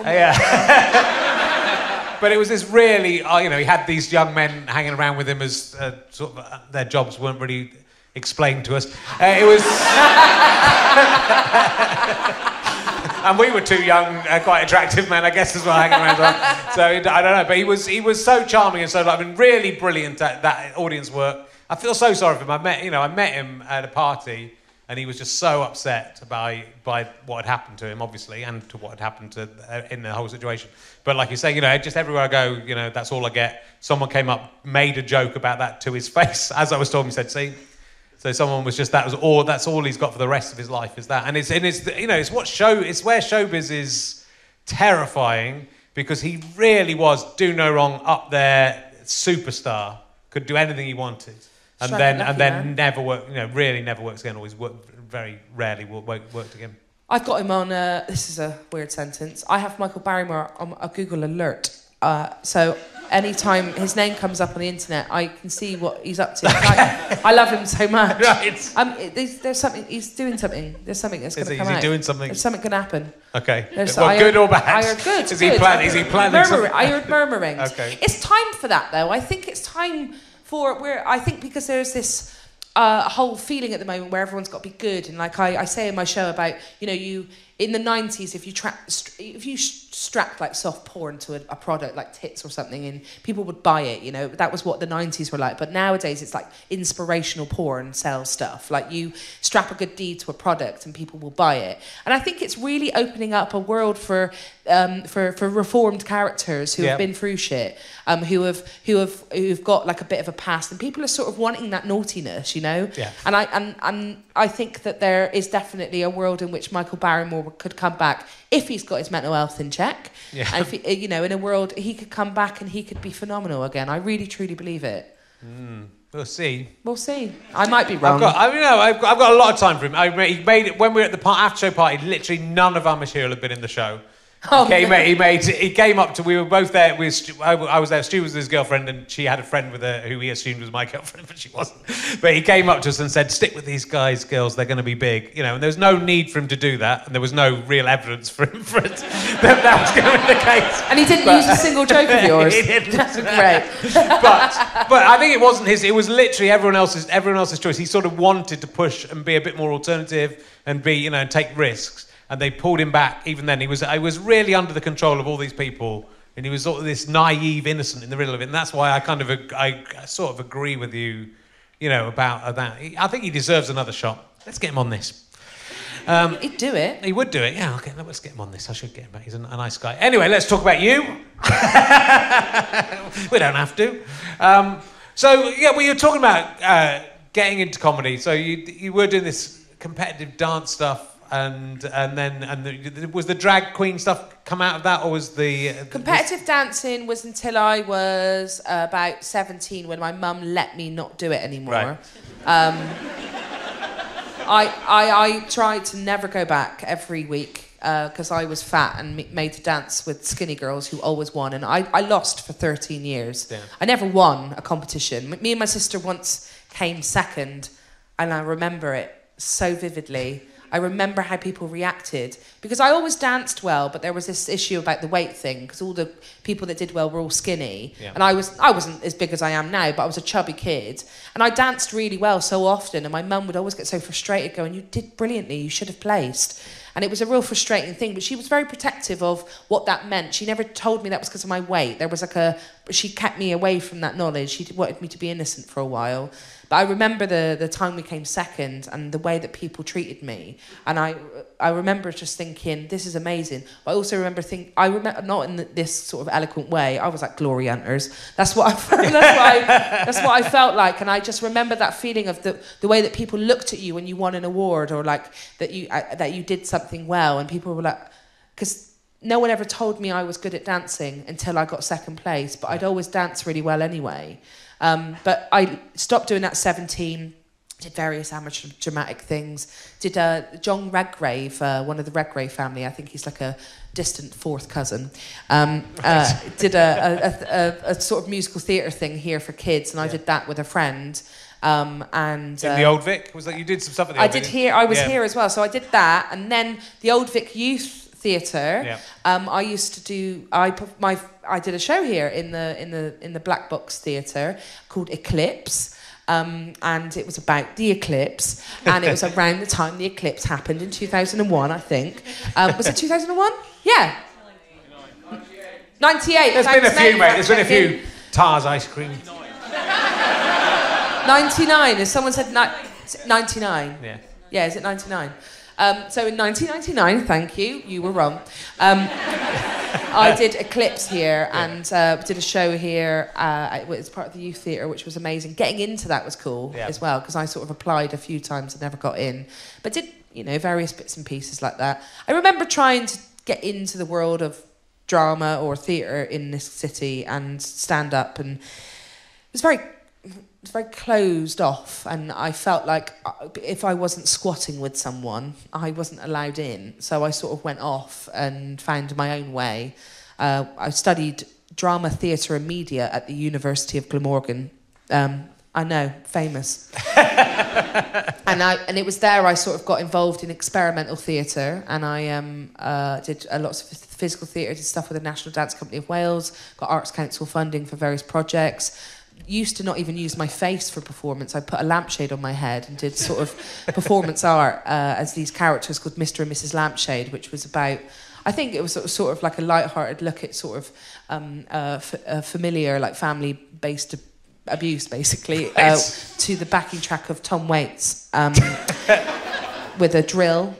Speaker 2: yeah. but it was this really, uh, you know, he had these young men hanging around with him as uh, sort of uh, their jobs weren't really explained to us. Uh, it was. and we were two young, uh, quite attractive men, I guess, as well, hanging around. well. So I don't know, but he was he was so charming and so like, I mean, really brilliant at that audience work. I feel so sorry for him. I met you know I met him at a party. And he was just so upset by by what had happened to him, obviously, and to what had happened to uh, in the whole situation. But like you say, you know, just everywhere I go, you know, that's all I get. Someone came up, made a joke about that to his face as I was talking. He said, "See, so someone was just that was all that's all he's got for the rest of his life is that, and it's and it's you know it's what show it's where showbiz is terrifying because he really was do no wrong up there superstar could do anything he wanted and then and then
Speaker 3: man.
Speaker 2: never work you know really never works again always work very rarely wo- wo- worked again.
Speaker 3: I've got him on. Uh, this is a weird sentence. I have Michael Barrymore on a Google alert. Uh, so anytime his name comes up on the internet, I can see what he's up to. I, I love him so much.
Speaker 2: Right.
Speaker 3: Um, it- there's, there's something. He's doing something. There's something that's going to come
Speaker 2: is he
Speaker 3: out.
Speaker 2: doing something?
Speaker 3: There's something going to happen.
Speaker 2: Okay,
Speaker 3: There's,
Speaker 2: well,
Speaker 3: I
Speaker 2: good
Speaker 3: heard-
Speaker 2: or bad?
Speaker 3: I heard good.
Speaker 2: Is he
Speaker 3: good.
Speaker 2: plan? Is he planning?
Speaker 3: Murmur,
Speaker 2: something?
Speaker 3: I heard murmurings.
Speaker 2: Okay.
Speaker 3: It's time for that though. I think it's time for where I think because there's this uh, whole feeling at the moment where everyone's got to be good. And like I, I say in my show about you know you in the 90s if you tra- if you strapped like soft porn to a, a product like tits or something and people would buy it you know? That was what the 90s were like. But nowadays it's like inspirational porn sells stuff. Like you strap a good deed to a product and people will buy it. And i think it's really opening up a world for um, for for reformed characters who
Speaker 2: Yeah.
Speaker 3: have been through shit um, who have who have who've got like a bit of a past. And people are sort of wanting that naughtiness you know?
Speaker 2: Yeah.
Speaker 3: and I and, and I think that there is definitely a world in which Michael Barrymore could come back if he's got his mental health in check.
Speaker 2: Yeah.
Speaker 3: And if he, you know, in a world he could come back and he could be phenomenal again. I really truly believe it. Hmm.
Speaker 2: We'll see.
Speaker 3: We'll see. I might be wrong.
Speaker 2: I've got, I mean, no, I've got, I've got a lot of time for him. I, he made it when we were at the par- after show party. Literally, none of our material had been in the show.
Speaker 3: Oh,
Speaker 2: he
Speaker 3: no.
Speaker 2: made, he made. He came up to. We were both there. We I, I was there. Stu was his girlfriend, and she had a friend with her who he assumed was my girlfriend, but she wasn't. But he came up to us and said, "Stick with these guys, girls. They're going to be big." You know, and there was no need for him to do that, and there was no real evidence for him for it, that that was going to be the case.
Speaker 3: And he didn't
Speaker 2: But-
Speaker 3: use a single joke of yours.
Speaker 2: He didn't.
Speaker 3: That's great.
Speaker 2: but but I think it wasn't his. It was literally everyone else's everyone else's choice. He sort of wanted to push and be a bit more alternative and be you know and take risks. And they pulled him back. Even then, he was I was really under the control of all these people, and he was sort of this naive innocent in the middle of it. And that's why I kind of I, sort of agree with you, you know, about uh, that. I think he deserves another shot. Let's get him on this.
Speaker 3: He'd do it.
Speaker 2: He would do it, yeah. Okay, let's get him on this. I should get him back. He's a, a nice guy. Anyway, let's talk about you. we don't have to. Um, so yeah, well, you're talking about uh, getting into comedy. So you you were doing this competitive dance stuff, and and then and the, was the drag queen stuff come out of that, or was the uh,
Speaker 3: Competitive dancing was until I was uh, about 17 when my mum let me not do it anymore.
Speaker 2: Right.
Speaker 3: Um, I, I, I tried to never go back every week because I was fat and m- made to dance with skinny girls who always won. And I, I lost for 13 years.
Speaker 2: Yeah.
Speaker 3: I never won a competition. Me and my sister once came second, and I remember it so vividly. I remember how people reacted because I always danced well, but there was this issue about the weight thing because all the people that did well were all skinny,
Speaker 2: Yeah.
Speaker 3: and I was I wasn't as big as I am now, but I was a chubby kid, and I danced really well so often, and my mum would always get so frustrated, going, "You did brilliantly, you should have placed." And it was a real frustrating thing, but she was very protective of what that meant. She never told me that was because of my weight. There was like a, she kept me away from that knowledge. She wanted me to be innocent for a while. But I remember the, the time we came second and the way that people treated me. And I, I remember just thinking, this is amazing. But I also remember think I remember, not in this sort of eloquent way, I was like, glory hunters. That's what I, that's what I, that's what I felt like. And I just remember that feeling of the, the way that people looked at you when you won an award or like that you, uh, that you did something well. And people were like, because no one ever told me I was good at dancing until I got second place, but I'd always dance really well anyway. Um, but I stopped doing that at 17, did various amateur dramatic things. Did uh, John Redgrave, uh, one of the Redgrave family, I think he's like a distant fourth cousin, um, uh, did a, a, a, a sort of musical theatre thing here for kids, and I did that with a friend. Um, and
Speaker 2: in
Speaker 3: uh,
Speaker 2: the old Vic? Was that you did some stuff at the Old
Speaker 3: I
Speaker 2: old
Speaker 3: did
Speaker 2: Vic?
Speaker 3: here. I was
Speaker 2: Yeah.
Speaker 3: here as well, so I did that, and then the Old Vic Youth Theatre.
Speaker 2: Yeah.
Speaker 3: Um, I used to do. I my I did a show here in the in the in the Black Box Theatre called Eclipse. Um, and it was about the eclipse, and it was around the time the eclipse happened in 2001, I think. Um, was it 2001? Yeah. 98.
Speaker 2: There's been a few,
Speaker 3: mate.
Speaker 2: There's been a few. Tars ice cream.
Speaker 3: 99. As someone said, ni- 99.
Speaker 2: Yeah.
Speaker 3: Yeah, is it 99? Um, so in 1999, thank you, you were wrong. Um, I did Eclipse here and uh, did a show here. Uh, it was part of the youth theatre, which was amazing. Getting into that was cool
Speaker 2: Yeah.
Speaker 3: as well because I sort of applied a few times and never got in, but did you know various bits and pieces like that. I remember trying to get into the world of drama or theatre in this city and stand up and it was very was very closed off and I felt like uh, if I wasn't squatting with someone I wasn't allowed in. So I sort of went off and found my own way. Uh, I studied drama theatre and media at the University of Glamorgan. Um, I know famous. And I and it was there I sort of got involved in experimental theatre, and I um uh, did a lot of physical theatre, did stuff with the National Dance Company of Wales, got Arts Council funding for various projects. Used to not even use my face for performance. I put a lampshade on my head and did sort of performance art uh, as these characters called Mr. and Mrs. Lampshade, which was about. I think it was sort of, sort of like a light-hearted look at sort of um, uh, f- uh, familiar, like family-based abuse, basically, uh,
Speaker 2: Nice.
Speaker 3: to the backing track of Tom Waits um, with a drill.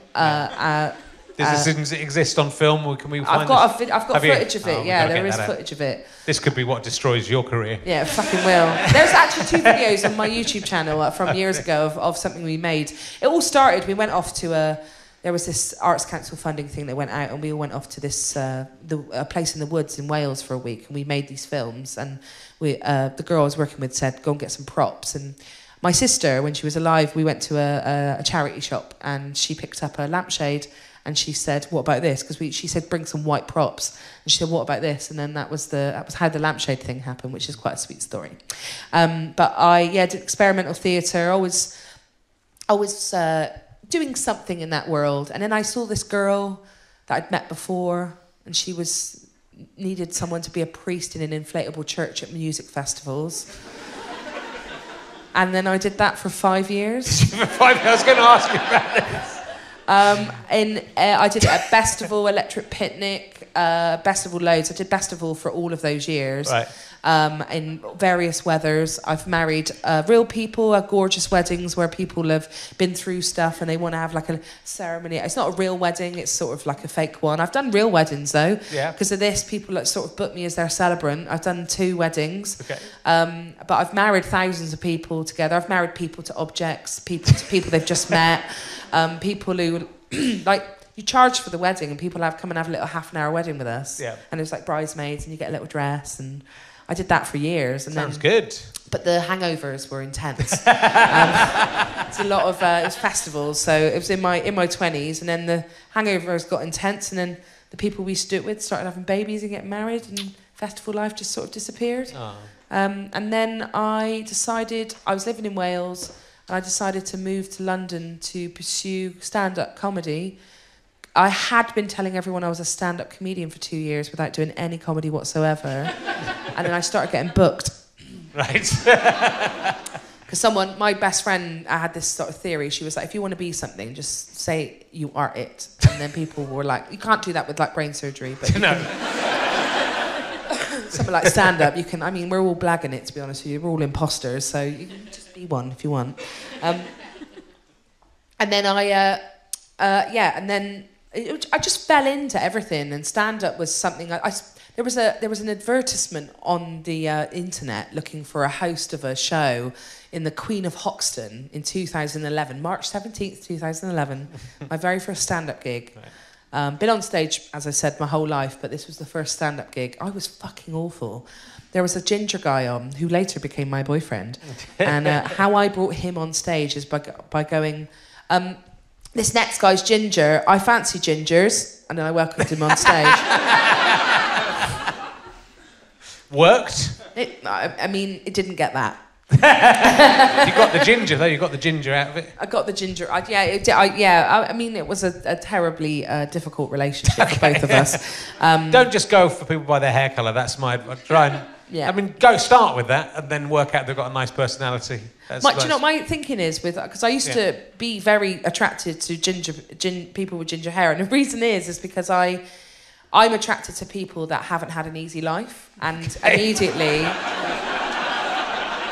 Speaker 3: Uh, uh,
Speaker 2: Does this exist on film? Or can we find
Speaker 3: I've got
Speaker 2: this?
Speaker 3: a I've got
Speaker 2: Have you?
Speaker 3: footage of
Speaker 2: Oh,
Speaker 3: it.
Speaker 2: we've
Speaker 3: yeah, there is
Speaker 2: that out.
Speaker 3: footage of it.
Speaker 2: This could be what destroys your career.
Speaker 3: Yeah, it fucking will. There's actually two videos on my YouTube channel uh, from years ago of, of something we made. It all started. We went off to a. There was this Arts Council funding thing that went out, and we all went off to this uh, the, a place in the woods in Wales for a week, and we made these films. And we, uh, the girl I was working with said, "Go and get some props." And my sister, when she was alive, we went to a, a, a charity shop, and she picked up a lampshade And she said, "What about this?" Because we she said, "Bring some white props." And she said, "What about this?" And then that was the that was how the lampshade thing happened, which is quite a sweet story. Um, but I yeah did experimental theatre. I was I was uh, doing something in that world, and then I saw this girl that I'd met before, and she was needed someone to be a priest in an inflatable church at music festivals. and then I did that for five years.
Speaker 2: five years, I was going to ask you about this.
Speaker 3: Um, in, uh, I did it at Bestival, Electric Picnic, uh, Bestival loads. I did Bestival for all of those years.
Speaker 2: Right.
Speaker 3: Um, in various weathers. I've married uh, real people at gorgeous weddings where people have been through stuff and they want to have like a ceremony. It's not a real wedding, it's sort of like a fake one. I've done real weddings though.
Speaker 2: Yeah.
Speaker 3: Because of this, people that sort of book me as their celebrant. I've done two weddings.
Speaker 2: Okay.
Speaker 3: Um, but I've married thousands of people together. I've married people to objects, people to people they've just met, um, people who like you charge for the wedding and people have come and have a little half an hour wedding with us.
Speaker 2: Yeah.
Speaker 3: And it's like bridesmaids and you get a little dress and I did that for years and
Speaker 2: Sounds
Speaker 3: then
Speaker 2: good.
Speaker 3: but the hangovers were intense. um, it's a lot of uh, it was festivals, so it was in my in my twenties, and then the hangovers got intense, and then the people we stood with started having babies and getting married, and festival life just sort of disappeared.
Speaker 2: Oh.
Speaker 3: Um, and then I decided I was living in Wales, I decided to move to London to pursue stand up comedy. I had been telling everyone I was a stand up comedian for two years without doing any comedy whatsoever. and then I started getting booked
Speaker 2: Right.
Speaker 3: because someone, my best friend, I had this sort of theory. She was like, if you want to be something, just say you are it. And then people were like, you can't do that with like brain surgery, but you
Speaker 2: no.
Speaker 3: can, something like stand up, you can. I mean, we're all blagging it to be honest with you. We're all imposters, so you can be one if you want. Um, and then I, uh, uh, yeah, and then it, I just fell into everything, and stand up was something I. I there was a there was an advertisement on the uh, internet looking for a host of a show in the Queen of Hoxton in 2011, March 17th, 2011, my very first stand up gig. Um, been on stage, as I said, my whole life, but this was the first stand up gig. I was fucking awful. There was a ginger guy on who later became my boyfriend. and uh, how I brought him on stage is by, by going, um, This next guy's ginger. I fancy gingers. And then I welcomed him on stage.
Speaker 2: Worked.
Speaker 3: it, I, I mean, it didn't get that.
Speaker 2: You got the ginger though. You got the ginger out of it.
Speaker 3: I got the ginger. I, yeah, it, I, yeah. I, I mean, it was a, a terribly uh, difficult relationship for both of us. Um,
Speaker 2: Don't just go for people by their hair colour. That's my. Try and.
Speaker 3: Yeah.
Speaker 2: I mean, go start with that and then work out they've got a nice personality. That's
Speaker 3: My, do you know what my thinking is with because I used
Speaker 2: Yeah.
Speaker 3: to be very attracted to ginger gin, people with ginger hair, and the reason is is because I I'm attracted to people that haven't had an easy life, and immediately.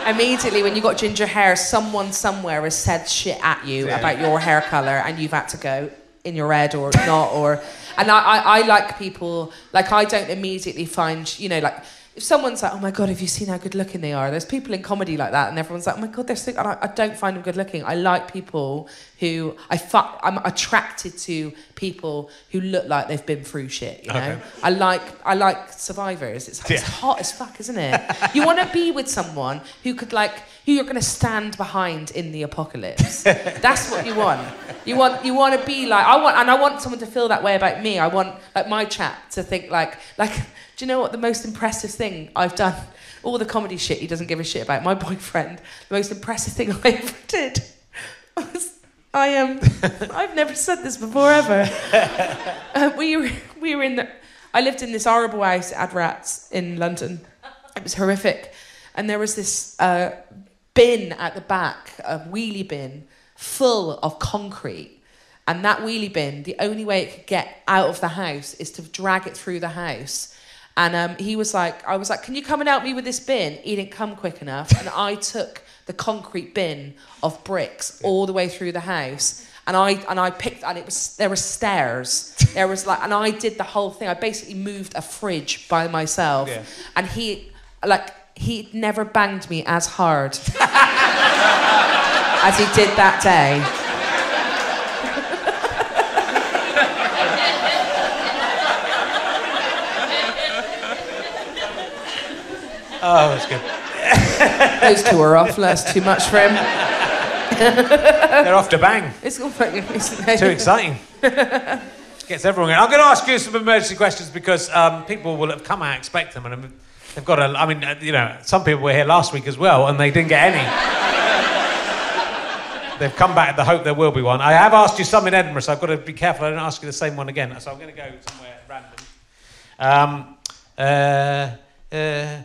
Speaker 3: Immediately, when you got ginger hair, someone somewhere has said shit at you
Speaker 2: Yeah.
Speaker 3: about your hair color, and you've had to go in your head or not. Or, and I, I, I like people like I don't immediately find you know like if someone's like, oh my god, have you seen how good looking they are? There's people in comedy like that, and everyone's like, oh my god, they're so. And I, I don't find them good looking. I like people who I fu- I'm attracted to people who look like they've been through shit. You know,
Speaker 2: Okay.
Speaker 3: I like I like survivors. It's, it's
Speaker 2: Yeah.
Speaker 3: hot as fuck, isn't it? you want to be with someone who could like who you're going to stand behind in the apocalypse. That's what you want. You want you want to be like I want, and I want someone to feel that way about me. I want like my chap to think like like. Do you know what the most impressive thing I've done? All the comedy shit he doesn't give a shit about. My boyfriend, the most impressive thing I ever did was I am. I've never said this before ever. Uh, we were we were in the. I lived in this horrible house at Rats in London. It was horrific, and there was this uh, bin at the back, a wheelie bin, full of concrete. And that wheelie bin, the only way it could get out of the house is to drag it through the house. And um, he was like, I was like, can you come and help me with this bin? He didn't come quick enough. And I took the concrete bin of bricks all the way through the house. And I and I picked and it was there were stairs. There was like and I did the whole thing. I basically moved a fridge by myself.
Speaker 2: Yeah.
Speaker 3: And he like he never banged me as hard as he did that day.
Speaker 2: Oh, that's good.
Speaker 3: Those two are off. That's too much for him.
Speaker 2: They're off to bang.
Speaker 3: It's all fucking.
Speaker 2: Too exciting. Gets everyone going. I'm going to ask you some emergency questions because um, people will have come out expect them, and they've got a. I mean, uh, you know, some people were here last week as well, and they didn't get any. they've come back in the hope there will be one. I have asked you some in Edinburgh, so I've got to be careful. I don't ask you the same one again. So I'm going to go somewhere random. Um, uh, uh,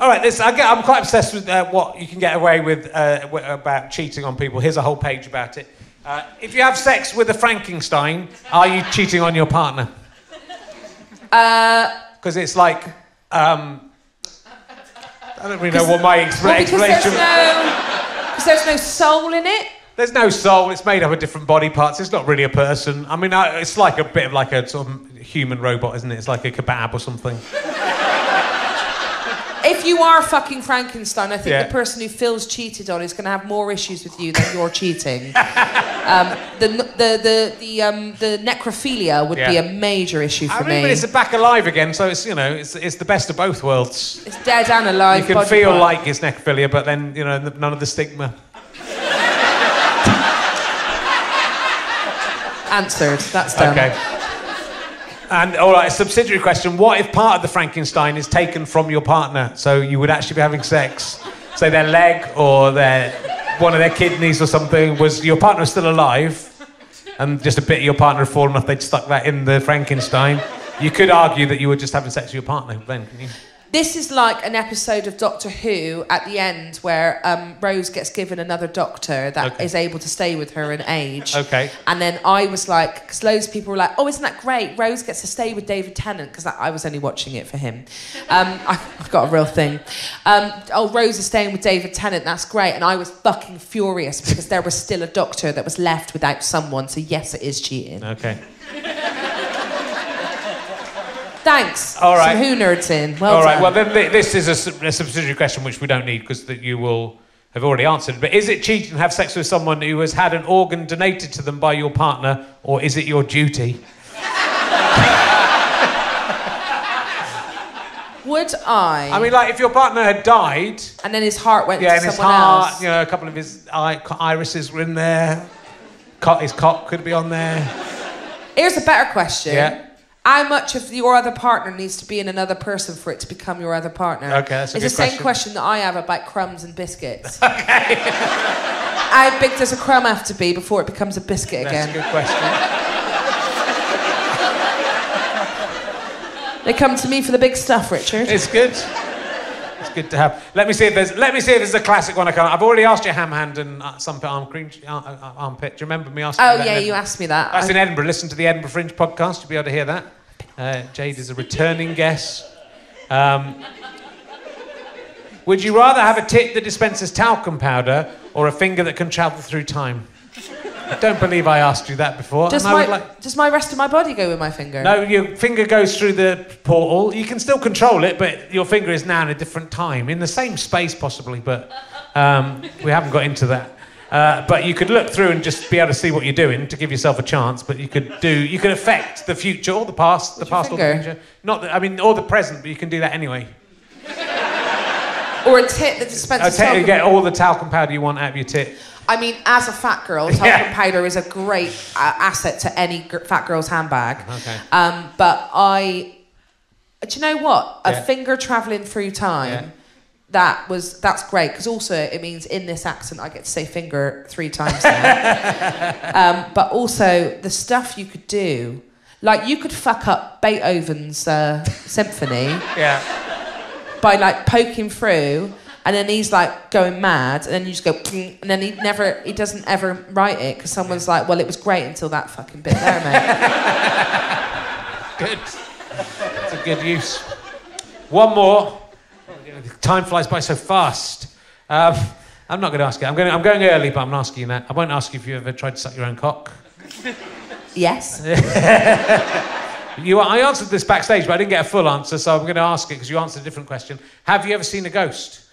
Speaker 2: all right, this, I get, I'm quite obsessed with uh, what you can get away with uh, about cheating on people. Here's a whole page about it. Uh, if you have sex with a Frankenstein, are you cheating on your partner? Because it's like, um, I don't really know what my expla-
Speaker 3: Well, because there's no, because there's no soul in it.
Speaker 2: There's no soul. It's made up of different body parts. It's not really a person. I mean, I, it's like a bit of like a sort of human robot, isn't it? It's like a kebab or something.
Speaker 3: If you are fucking Frankenstein, I think
Speaker 2: Yeah.
Speaker 3: the person who feels cheated on is going to have more issues with you than you're cheating. um, the the the the um, the necrophilia would be a major issue for
Speaker 2: I mean,
Speaker 3: me.
Speaker 2: but it's back alive again, so it's you know, it's it's the best of both worlds.
Speaker 3: It's dead and alive.
Speaker 2: You can feel
Speaker 3: part.
Speaker 2: like it's necrophilia, but then you know, none of the stigma.
Speaker 3: answered. That's done.
Speaker 2: Okay. And all right, subsidiary question: What if part of the Frankenstein is taken from your partner, so you would actually be having sex? Say their leg or their one of their kidneys or something. Was your partner still alive, and just a bit of your partner had fallen off? They'd stuck that in the Frankenstein. You could argue that you were just having sex with your partner then, can you?
Speaker 3: This is like an episode of Doctor Who at the end where um, Rose gets given another doctor that is
Speaker 2: Okay.
Speaker 3: able to stay with her in age.
Speaker 2: Okay.
Speaker 3: And then I was like, because loads of people were like, oh, isn't that great? Rose gets to stay with David Tennant because I was only watching it for him. Um, I, I've got a real thing. Um, oh, Rose is staying with David Tennant. That's great. And I was fucking furious because there was still a doctor that was left without someone. So yes, it is cheating.
Speaker 2: Okay.
Speaker 3: Thanks.
Speaker 2: All right.
Speaker 3: Some Who nerds in. Well
Speaker 2: All right.
Speaker 3: done.
Speaker 2: Well, then thi- this is a, a subsidiary question which we don't need because that you will have already answered. But is it cheating to have sex with someone who has had an organ donated to them by your partner, or is it your duty?
Speaker 3: Would I?
Speaker 2: I mean, like if your partner had died,
Speaker 3: and then his heart went
Speaker 2: yeah,
Speaker 3: to
Speaker 2: and his heart,
Speaker 3: else.
Speaker 2: you know, a couple of his eye, irises were in there. His cock could be on there.
Speaker 3: Here's a better question.
Speaker 2: Yeah.
Speaker 3: How much of your other partner needs to be in another person for it to become your other partner?
Speaker 2: Okay, that's a
Speaker 3: it's
Speaker 2: good
Speaker 3: the same
Speaker 2: question.
Speaker 3: question that I have about crumbs and biscuits. Okay. How big does a crumb have to be before it becomes a biscuit again?
Speaker 2: That's a
Speaker 3: again?
Speaker 2: good question.
Speaker 3: They come to me for the big stuff, Richard.
Speaker 2: It's good. Good to have. Let me see if there's. Let me see if there's a classic one I can. I've already asked you ham hand and uh, some arm cream, uh, uh, armpit. Do you remember me asking?
Speaker 3: oh
Speaker 2: you that
Speaker 3: yeah, you asked me that.
Speaker 2: That's
Speaker 3: I-
Speaker 2: in Edinburgh. Listen to the Edinburgh Fringe podcast. You'll be able to hear that. Uh, Jayde is a returning guest. Um, would you rather have a tit that dispenses talcum powder or a finger that can travel through time? Don't believe I asked you that before.
Speaker 3: does my
Speaker 2: like-
Speaker 3: does my rest of my body go with my finger?
Speaker 2: no, your finger goes through the portal. You can still control it, but your finger is now in a different time, in the same space possibly, but um, we haven't got into that. Uh, but you could look through and just be able to see what you're doing to give yourself a chance. But you could do, you could affect the future or the past, the past or the future. Not, the, I mean, or the present, but you can do that anyway.
Speaker 3: Or a tit that dispenses
Speaker 2: tell you, get all the talcum powder you want out of your tit.
Speaker 3: I mean, as a fat girl, talcum
Speaker 2: Yeah.
Speaker 3: powder is a great uh, asset to any gr- fat girl's handbag.
Speaker 2: Okay.
Speaker 3: Um, but I, do you know what? A
Speaker 2: Yeah.
Speaker 3: finger traveling through time.
Speaker 2: Yeah.
Speaker 3: That was that's great because also it means in this accent I get to say finger three times now. um, but also the stuff you could do, like you could fuck up Beethoven's uh, symphony
Speaker 2: Yeah.
Speaker 3: by like poking through and then he's like going mad and then you just go and then he never he doesn't ever write it because someone's like well it was great until that fucking bit there mate
Speaker 2: Good. It's a good use. One more. Time flies by so fast. Um, I'm not going to ask you. I'm going, I'm going early, but I'm not asking you that. I won't ask you if you ever tried to suck your own cock.
Speaker 3: yes
Speaker 2: You, I answered this backstage, but I didn't get a full answer, so I'm going to ask it because you answered a different question. Have you ever seen a ghost?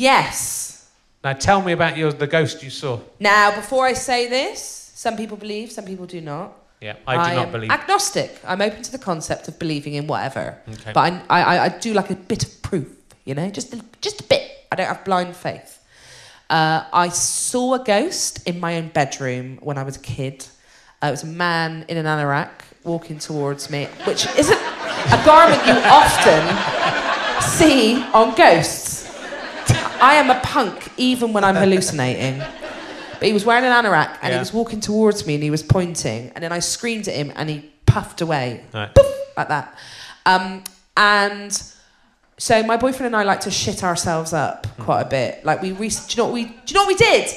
Speaker 3: Yes
Speaker 2: Now tell me about your, the ghost you saw.
Speaker 3: now before I say this some people believe some people do not
Speaker 2: Yeah, I do not
Speaker 3: am
Speaker 2: believe.
Speaker 3: agnostic I'm open to the concept of believing in whatever
Speaker 2: Okay.
Speaker 3: but I, I, I do like a bit of proof you know just a, just a bit I don't have blind faith uh, I saw a ghost in my own bedroom when I was a kid. Uh, it was a man in an anorak walking towards me, which isn't a garment you often see on ghosts. I am a punk even when I'm hallucinating. But he was wearing an anorak and
Speaker 2: Yeah.
Speaker 3: he was walking towards me and he was pointing. And then I screamed at him and he puffed away.
Speaker 2: Right.
Speaker 3: Poof, like that. Um, and so my boyfriend and I like to shit ourselves up quite a bit. Like we, re- do you know what we, do you know what we did?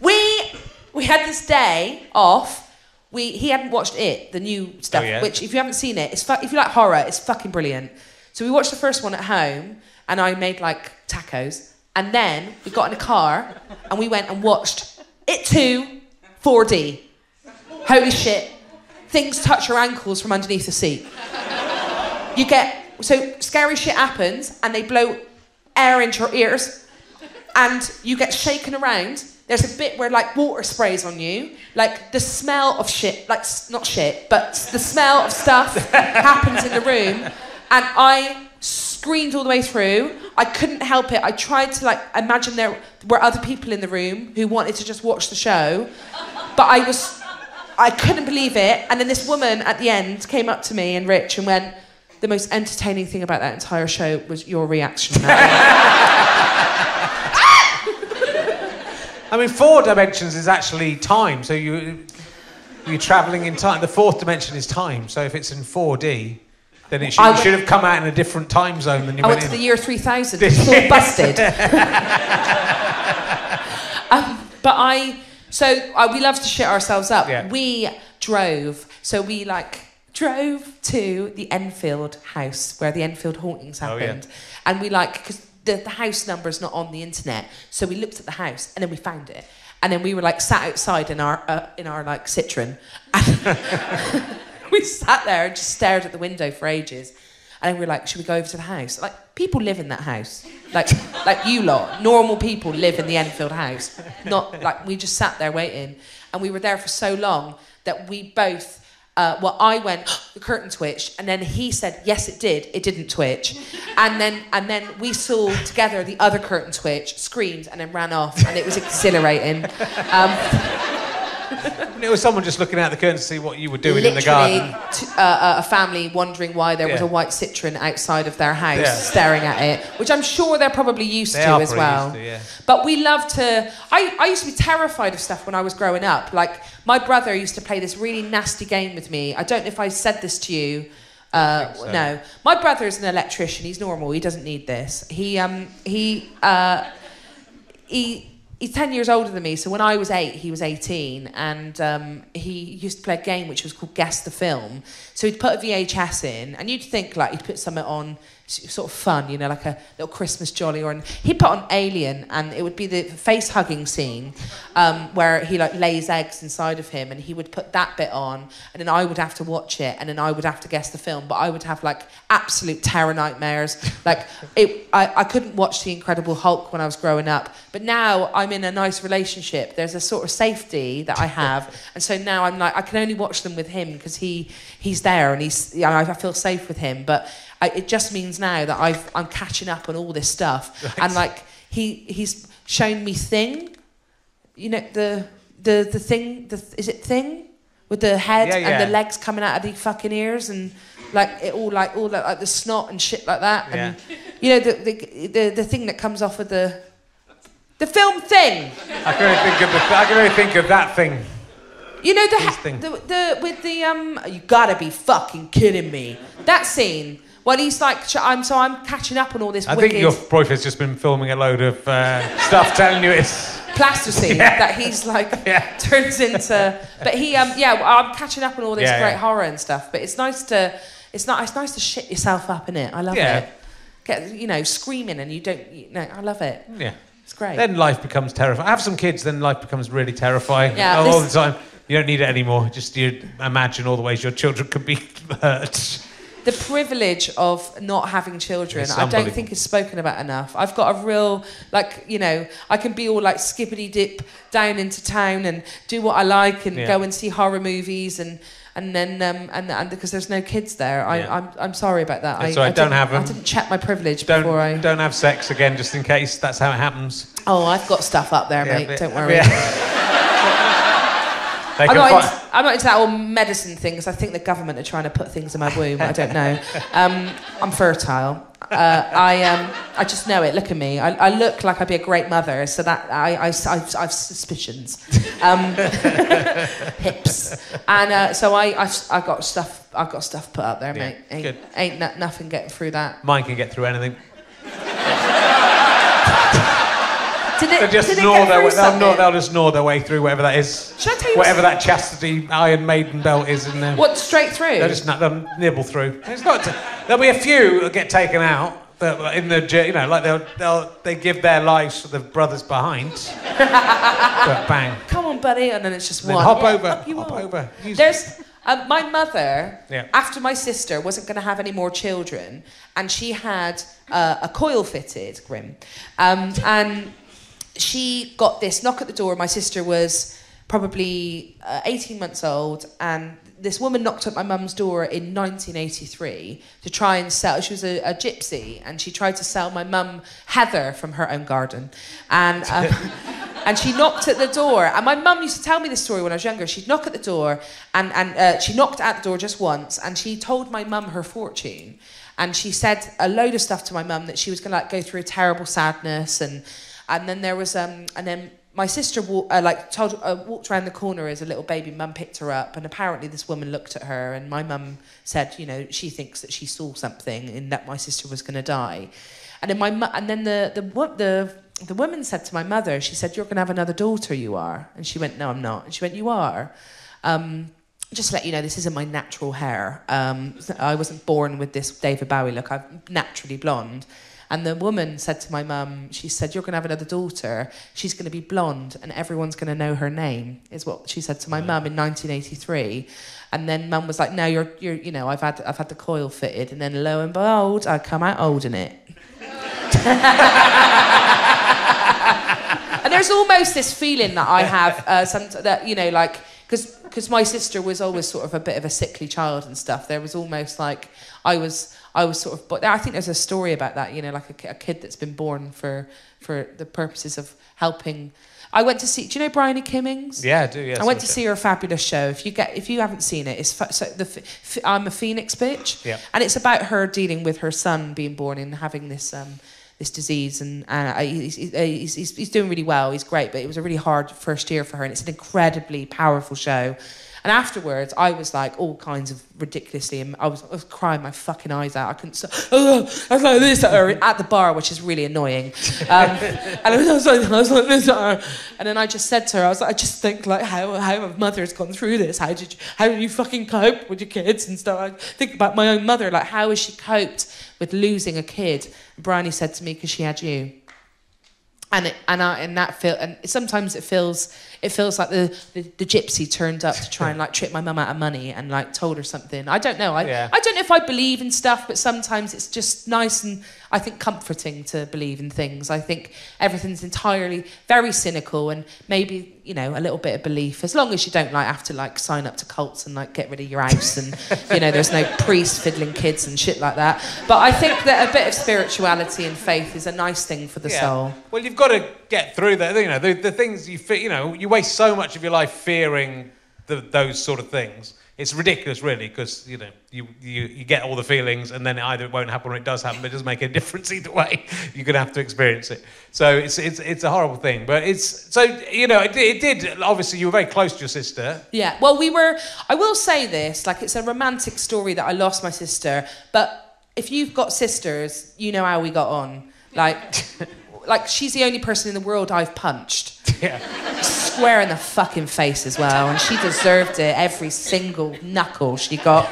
Speaker 3: We, we had this day off. We, he hadn't watched it, the new stuff.
Speaker 2: Oh, yeah?
Speaker 3: Which, if you haven't seen it, it's fu- if you like horror, it's fucking brilliant. So we watched the first one at home, and I made like tacos, and then we got in a car and we went and watched it too, 4D. Holy shit! Things touch your ankles from underneath the seat. You get so scary shit happens and they blow air into your ears and you get shaken around. There's a bit where like water sprays on you, like the smell of shit, like not shit, but the smell of stuff happens in the room, and I screamed all the way through. I couldn't help it. I tried to like imagine there were other people in the room who wanted to just watch the show, but I was I couldn't believe it. And then this woman at the end came up to me and Rich and went, The most entertaining thing about that entire show was your reaction.
Speaker 2: I mean, four dimensions is actually time. So you you're traveling in time. The fourth dimension is time. So if it's in 4D, then it should,
Speaker 3: I
Speaker 2: you
Speaker 3: went-
Speaker 2: should have come out in a different time zone than you
Speaker 3: I
Speaker 2: went
Speaker 3: went to
Speaker 2: in.
Speaker 3: the year 3000. It's all busted. um, but I, so uh, we love to shit ourselves up.
Speaker 2: Yeah.
Speaker 3: We drove. So we like drove to the Enfield house where the Enfield hauntings happened.
Speaker 2: Oh, yeah.
Speaker 3: And we like, because the, the house is not on the internet. So we looked at the house and then we found it. And then we were like sat outside in our, uh, in our like Citroen. Sat there and just stared at the window for ages. And we were like, should we go over to the house? Like, people live in that house. Like, like you lot, normal people live in the Enfield house. Not like we just sat there waiting. And we were there for so long that we both, uh, well, I went, the curtain twitched. And then he said, yes, it did. It didn't twitch. And then, and then we saw together the other curtain twitch, screamed, and then ran off. And it was exhilarating. Um,
Speaker 2: It was someone just looking out the curtain to see what you were doing in the garden.
Speaker 3: t- uh, uh, a family wondering why there was a white Citroen outside of their house
Speaker 2: Yeah.
Speaker 3: staring at it, which I'm sure they're probably used
Speaker 2: They
Speaker 3: to as well.
Speaker 2: to, yeah.
Speaker 3: But we love to. I, I used to be terrified of stuff when I was growing up. Like, my brother used to play this really nasty game with me. I don't know if I said this to you. Uh,
Speaker 2: so.
Speaker 3: No, my brother is an electrician. He's normal. He doesn't need this. He um he uh he he's 10 years older than me so when i was 8 he was 18 and um, he used to play a game which was called guess the film. So he'd put a vhs in and you'd think like he'd put something on sort of fun you know like a little christmas jolly or an, he'd put on alien and it would be the face hugging scene um, where he like lays eggs inside of him and he would put that bit on and then i would have to watch it and then i would have to guess the film but i would have like absolute terror nightmares. Like it I, I couldn't watch the incredible hulk when i was growing up but now i'm in a nice relationship. There's a sort of safety that i have and so now i'm like i can only watch them with him because he he's there and he's yeah, I, I feel safe with him but I, it just means now that I've, i'm catching up on all this stuff. And like he he's shown me thing. You know the the the thing the is it thing? With the head
Speaker 2: Yeah,
Speaker 3: and the legs coming out of the fucking ears and like it all like all that, like the snot and shit like that. And you know the, the the the thing that comes off of the the film thing.
Speaker 2: I can only think of the, I can only think of that thing.
Speaker 3: you know the, ha- the the with the um you gotta be fucking kidding me. That scene when he's like I'm so I'm catching up on all this
Speaker 2: I
Speaker 3: wicked
Speaker 2: think your boyfriend's just been filming a load of uh, stuff telling you it's.
Speaker 3: plasticine that he's like
Speaker 2: Yeah.
Speaker 3: turns into. But he, um, yeah, I'm catching up on all this
Speaker 2: Yeah,
Speaker 3: great
Speaker 2: yeah.
Speaker 3: horror and stuff. But it's nice to, it's not, it's nice to shit yourself up in it. I love
Speaker 2: Yeah.
Speaker 3: it. Get you know screaming and you don't, you know, I love it.
Speaker 2: Yeah.
Speaker 3: It's great.
Speaker 2: Then life becomes terrifying. I have some kids, then life becomes really terrifying.
Speaker 3: Yeah,
Speaker 2: all, all the time. You don't need it anymore. Just you imagine all the ways your children could be hurt.
Speaker 3: The privilege of not having children i don't think is spoken about enough. I've got a real, like, you know, I can be all like skippity dip down into town and do what I like and
Speaker 2: Yeah.
Speaker 3: go and see horror movies and. And then, um, and, and because there's no kids there, I,
Speaker 2: Yeah.
Speaker 3: I'm, I'm sorry about that. I,
Speaker 2: right,
Speaker 3: I
Speaker 2: don't have 'em.
Speaker 3: I didn't check my privilege
Speaker 2: Don't
Speaker 3: before I.
Speaker 2: don't have sex again, just in case. That's how it happens.
Speaker 3: Oh, I've got stuff up there,
Speaker 2: Yeah,
Speaker 3: mate. Don't worry.
Speaker 2: They
Speaker 3: I'm not, into, I'm not into that whole medicine thing because I think the government are trying to put things in my womb. I don't know. Um, I'm fertile. Uh, I, um, I just know it. Look at me. I, I look like I'd be a great mother, so that I, I, I've, I've suspicions. Um, hips, and uh, so I, I've, I've got stuff. I've got stuff put up there,
Speaker 2: Yeah,
Speaker 3: mate. Ain't, ain't no, nothing getting through that.
Speaker 2: Mine can get through anything. They'll just
Speaker 3: did
Speaker 2: gnaw their way, they'll, they'll just gnaw their way through whatever that is.
Speaker 3: Should I tell you
Speaker 2: Whatever that chastity Iron Maiden belt is in there.
Speaker 3: What straight through?
Speaker 2: They'll just they'll nibble through. It's not. there'll be a few that get taken out. That in the you know like they'll, they'll they give their lives for the brothers behind. but bang.
Speaker 3: Come on, buddy, and then it's just one.
Speaker 2: hop
Speaker 3: Yeah,
Speaker 2: over. Hop over. Use-
Speaker 3: There's um, my mother.
Speaker 2: Yeah.
Speaker 3: After my sister wasn't going to have any more children, and she had uh, a coil fitted, grim, um, and she got this knock at the door. My sister was probably uh, 18 months old, and this woman knocked at my mum's door in 1983 to try and sell. She was a, a gypsy, and she tried to sell my mum heather from her own garden, and. Um, And she knocked at the door. And my mum used to tell me this story when I was younger. She'd knock at the door, and, and uh, she knocked at the door just once, and she told my mum her fortune. And she said a load of stuff to my mum that she was going to like go through a terrible sadness, and and then there was um and then my sister wa- uh, like told uh, walked around the corner as a little baby. Mum picked her up, and apparently this woman looked at her, and my mum said, you know, she thinks that she saw something in that my sister was going to die. And then my and then the the wo- the the woman said to my mother, she said, "You're going to have another daughter, you are." And she went, "No, I'm not." And she went, "You are." Um, just to let you know, this isn't my natural hair. Um, I wasn't born with this David Bowie look. I'm naturally blonde. And the woman said to my mum, she said, You're going to have another daughter. She's going to be blonde and everyone's going to know her name, is what she said to my mum in 1983. And then mum was like, No, you're, you're, you know, I've had, I've had the coil fitted. And then lo and behold, I come out old in it. and there's almost this feeling that I have, uh, some, that, you know, like, because my sister was always sort of a bit of a sickly child and stuff. There was almost like I was I was sort of but I think there's a story about that. You know, like a, a kid that's been born for for the purposes of helping. I went to see. Do you know Bryony Kimmings?
Speaker 2: Yeah, I do. Yeah,
Speaker 3: I went to see her fabulous show. If you get, if you haven't seen it, it's so the I'm a Phoenix bitch,
Speaker 2: Yeah.
Speaker 3: and it's about her dealing with her son being born and having this um this disease, and uh, he's, he's, he's, he's doing really well. He's great, but it was a really hard first year for her, and it's an incredibly powerful show. And afterwards, I was like all kinds of ridiculously. I was, I was crying my fucking eyes out. I couldn't. So, oh, I was like this at her at the bar, which is really annoying. Um, and I was, like, I was like this at her. And then I just said to her, I was like, I just think like how how a mother's gone through this. How did you how did you fucking cope with your kids and stuff? I think about my own mother. Like how has she coped with losing a kid? And Bryony said to me, because she had you and it, and I, and that feel and sometimes it feels it feels like the, the, the gypsy turned up to try and like trip my mum out of money and like told her something. I don't know. I
Speaker 2: Yeah.
Speaker 3: I don't know if I believe in stuff, but sometimes it's just nice and I think comforting to believe in things. I think everything's entirely very cynical and maybe you know a little bit of belief as long as you don't like have to like sign up to cults and like get rid of your house and you know there's no priest fiddling kids and shit like that. But I think that a bit of spirituality and faith is a nice thing for the soul.
Speaker 2: Well, you've got to get through that. You know, the, the things you fe- you know, you waste so much of your life fearing the, those sort of things. It's ridiculous, really, because you know you, you, you get all the feelings, and then either it won't happen or it does happen, but it doesn't make a difference either way. You're gonna have to experience it. So it's it's it's a horrible thing, but it's so you know it, it did. Obviously, you were very close to your sister.
Speaker 3: Yeah. Well, we were. I will say this: like, it's a romantic story that I lost my sister. But if you've got sisters, you know how we got on. Like, like she's the only person in the world I've punched
Speaker 2: Yeah.
Speaker 3: square in the fucking face as well, and she deserved it. Every single knuckle she got.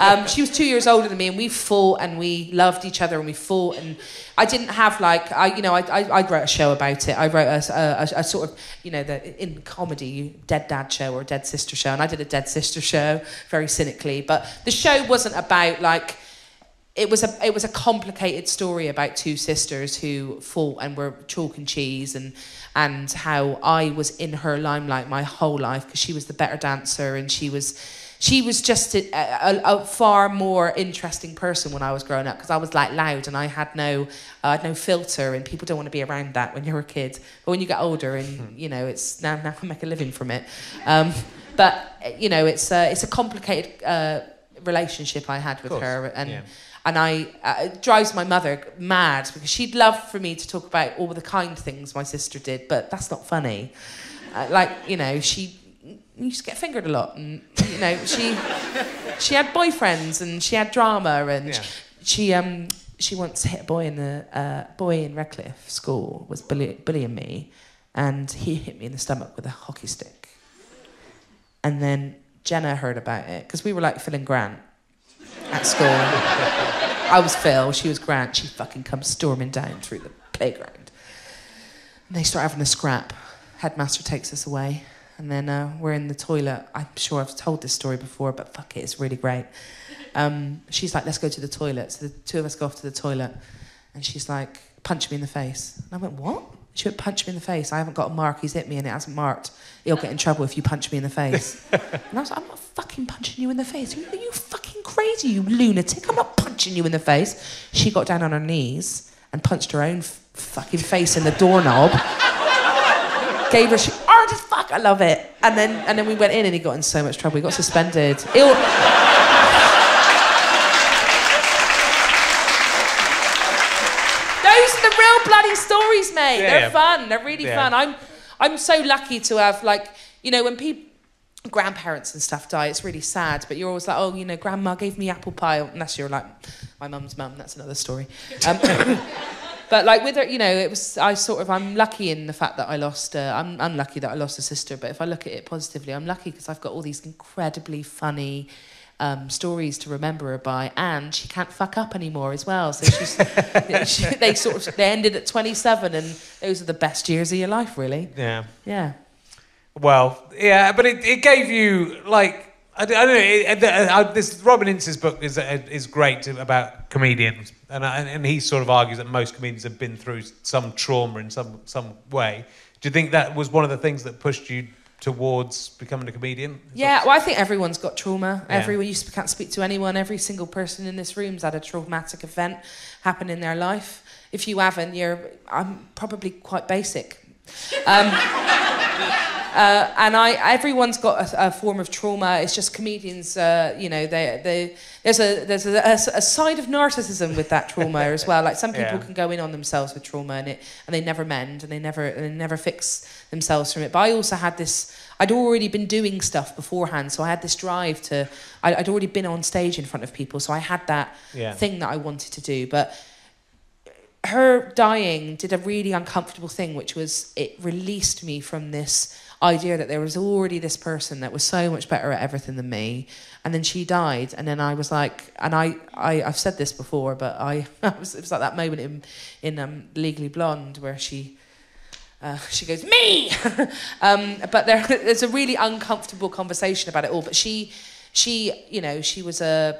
Speaker 3: Um, she was two years older than me, and we fought and we loved each other and we fought. And I didn't have like I, you know, I, I, I wrote a show about it. I wrote a, a, a sort of, you know, the in comedy dead dad show or dead sister show, and I did a dead sister show very cynically. But the show wasn't about like it was a it was a complicated story about two sisters who fought and were chalk and cheese and and how I was in her limelight my whole life because she was the better dancer and she was she was just a, a, a far more interesting person when I was growing up because I was like loud and I had no I had no filter and people don't want to be around that when you're a kid. But when you get older and you know it's now now I can make a living from it. Um, but you know, it's a, it's a complicated uh, relationship I had with her, and
Speaker 2: yeah.
Speaker 3: And I uh, it drives my mother mad because she'd love for me to talk about all the kind things my sister did, but that's not funny. Uh, like you know, she used to get fingered a lot, and you know, she she had boyfriends and she had drama, and
Speaker 2: Yeah.
Speaker 3: she um she once hit a boy in the uh, boy in Redcliffe school was bully, bullying me, and he hit me in the stomach with a hockey stick. And then Jenna heard about it because we were like Phil and Grant at school. I was Phil, she was Grant. She fucking comes storming down through the playground. And they start having a scrap. Headmaster takes us away. And then uh, we're in the toilet. I'm sure I've told this story before, but fuck it, it's really great. Um, she's like, let's go to the toilet. So the two of us go off to the toilet. And she's like, punch me in the face. And I went, what? She went, punch me in the face. I haven't got a mark. He's hit me and it hasn't marked. He'll get in trouble if you punch me in the face. and I was like, I'm not fucking punching you in the face. Are you fucking crazy, you lunatic? I'm not punching you in the face. She got down on her knees and punched her own f- fucking face in the doorknob. Gave her, she, oh, hard as fuck, I love it. And then, and then we went in and he got in so much trouble. He got suspended. He'll, Those are the real bloody stories, mate.
Speaker 2: Yeah,
Speaker 3: They're
Speaker 2: yeah.
Speaker 3: fun. They're really
Speaker 2: Yeah.
Speaker 3: fun. I'm, I'm so lucky to have like, you know, when people, grandparents and stuff die, it's really sad. But you're always like, oh, you know, grandma gave me apple pie, unless you're like my mum's mum. That's another story. Um, but like with her, you know, it was I sort of I'm lucky in the fact that I lost. Uh, I'm unlucky that I lost a sister. But if I look at it positively, I'm lucky because I've got all these incredibly funny. Um, stories to remember her by, and she can't fuck up anymore as well. So she's, she, they sort of they ended at 27, and those are the best years of your life, really.
Speaker 2: Yeah.
Speaker 3: Yeah.
Speaker 2: Well, yeah, but it, it gave you like I, don't I don't know. It, it, uh, this Robin Ince's book is uh, is great about comedians, and I- and he sort of argues that most comedians have been through some trauma in some some way. Do you think that was one of the things that pushed you towards becoming a comedian?
Speaker 3: Yeah, well, I think everyone's got trauma.
Speaker 2: Yeah.
Speaker 3: Everyone, you sp- can't speak to anyone. Every single person in this room's had a traumatic event happen in their life. If you haven't, you're I'm probably quite basic. Um, uh, and I, everyone's got a, a form of trauma. It's just comedians, uh, you know, they, they, there's a there's a, a, a side of narcissism with that trauma as well. Like some people
Speaker 2: Yeah.
Speaker 3: can go in on themselves with trauma and it and they never mend and they never and they never fix themselves from it. But I also had this. I'd already been doing stuff beforehand, so I had this drive to. I, I'd already been on stage in front of people, so I had that
Speaker 2: Yeah.
Speaker 3: thing that I wanted to do. But her dying did a really uncomfortable thing, which was it released me from this idea that there was already this person that was so much better at everything than me. And then she died, and then I was like, and I, I I've said this before, but I, I was, it was like that moment in in um, Legally Blonde where she. Uh, she goes me, um, but there, there's a really uncomfortable conversation about it all. But she, she, you know, she was a,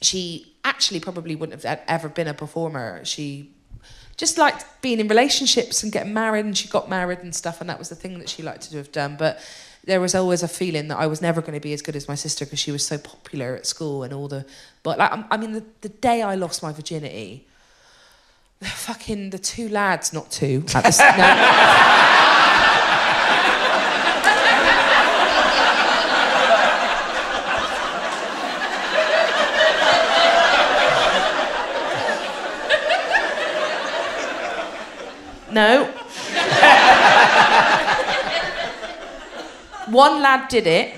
Speaker 3: she actually probably wouldn't have ever been a performer. She just liked being in relationships and getting married, and she got married and stuff, and that was the thing that she liked to have done. But there was always a feeling that I was never going to be as good as my sister because she was so popular at school and all the. But like, I mean, the, the day I lost my virginity, the fucking the two lads, not two, at the, no, No. one lad did it,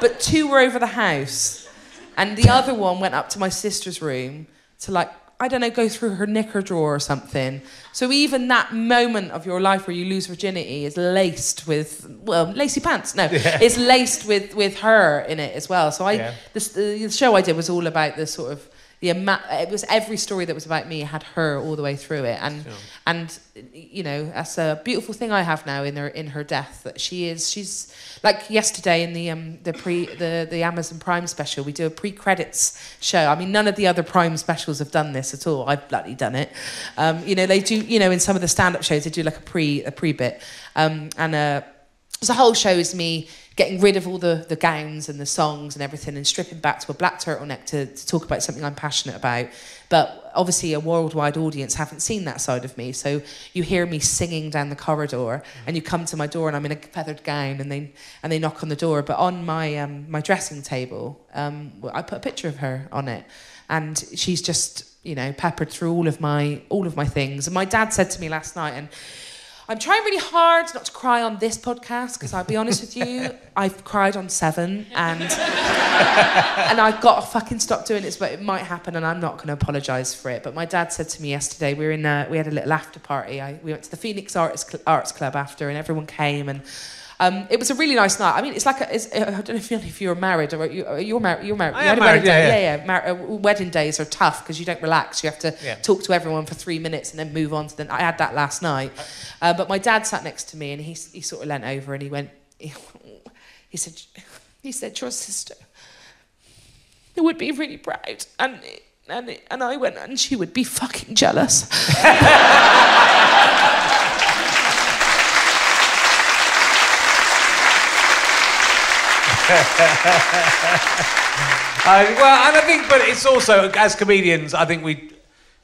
Speaker 3: but two were over the house. And the other one went up to my sister's room to, like, I don't know, go through her knicker drawer or something. So even that moment of your life where you lose virginity is laced with, well, lacy pants. No, it's laced with, with her in it as well. So I,
Speaker 2: Yeah.
Speaker 3: this, the show I did was all about this sort of the amount. It was every story that was about me had her all the way through it, and and you know that's a beautiful thing I have now in her in her death that she is she's like yesterday in the um the pre the the Amazon Prime special we do a pre credits show. I mean none of the other Prime specials have done this at all. I've bloody done it. Um, you know they do you know in some of the stand up shows they do like a pre a pre bit, um and uh the whole show is me getting rid of all the, the gowns and the songs and everything and stripping back to a black turtleneck to, to talk about something I'm passionate about. But obviously, a worldwide audience haven't seen that side of me. So you hear me singing down the corridor, and you come to my door, and I'm in a feathered gown, and they and they knock on the door. But on my um, my dressing table, um, I put a picture of her on it, and she's just you know peppered through all of my all of my things. And my dad said to me last night, and I'm trying really hard not to cry on this podcast because I'll be honest with you, I've cried on seven and and I've got to fucking stop doing this, but it might happen and I'm not going to apologise for it. But my dad said to me yesterday, we were in a, we had a little after party. I, we went to the Phoenix Arts Arts Club after, and everyone came and. Um, it was a really nice night. I mean, it's like a, it's, I don't know if, you, if you're married or you, you're married. You're married.
Speaker 2: I
Speaker 3: You
Speaker 2: am married,
Speaker 3: wedding
Speaker 2: yeah,
Speaker 3: yeah, yeah. Mar- uh, wedding days are tough because you don't relax. You have to
Speaker 2: Yeah.
Speaker 3: talk to everyone for three minutes and then move on to the. I had that last night, uh, but my dad sat next to me and he he sort of leant over and he went, he, said, he said, your sister would be really proud and. And, and I went, and she would be fucking jealous.
Speaker 2: Uh, well, and I think, but it's also as comedians, I think we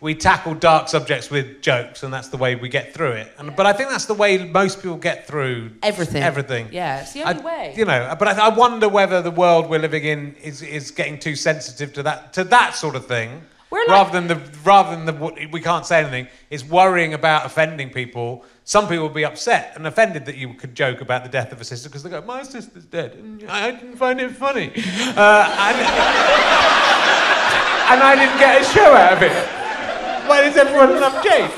Speaker 2: we tackle dark subjects with jokes, and that's the way we get through it. And but I think that's the way most people get through
Speaker 3: Everything.
Speaker 2: Everything.
Speaker 3: Yeah, it's the
Speaker 2: I-
Speaker 3: only way.
Speaker 2: You know, but I, I wonder whether the world we're living in is is getting too sensitive to that to that sort of thing.
Speaker 3: We're like-
Speaker 2: rather than the rather than the we can't say anything is worrying about offending people. Some people will be upset and offended that you could joke about the death of a sister because they go, "My sister's dead," and I didn't find it funny, uh, and, and I didn't get a show out of it. Why does everyone love Jake?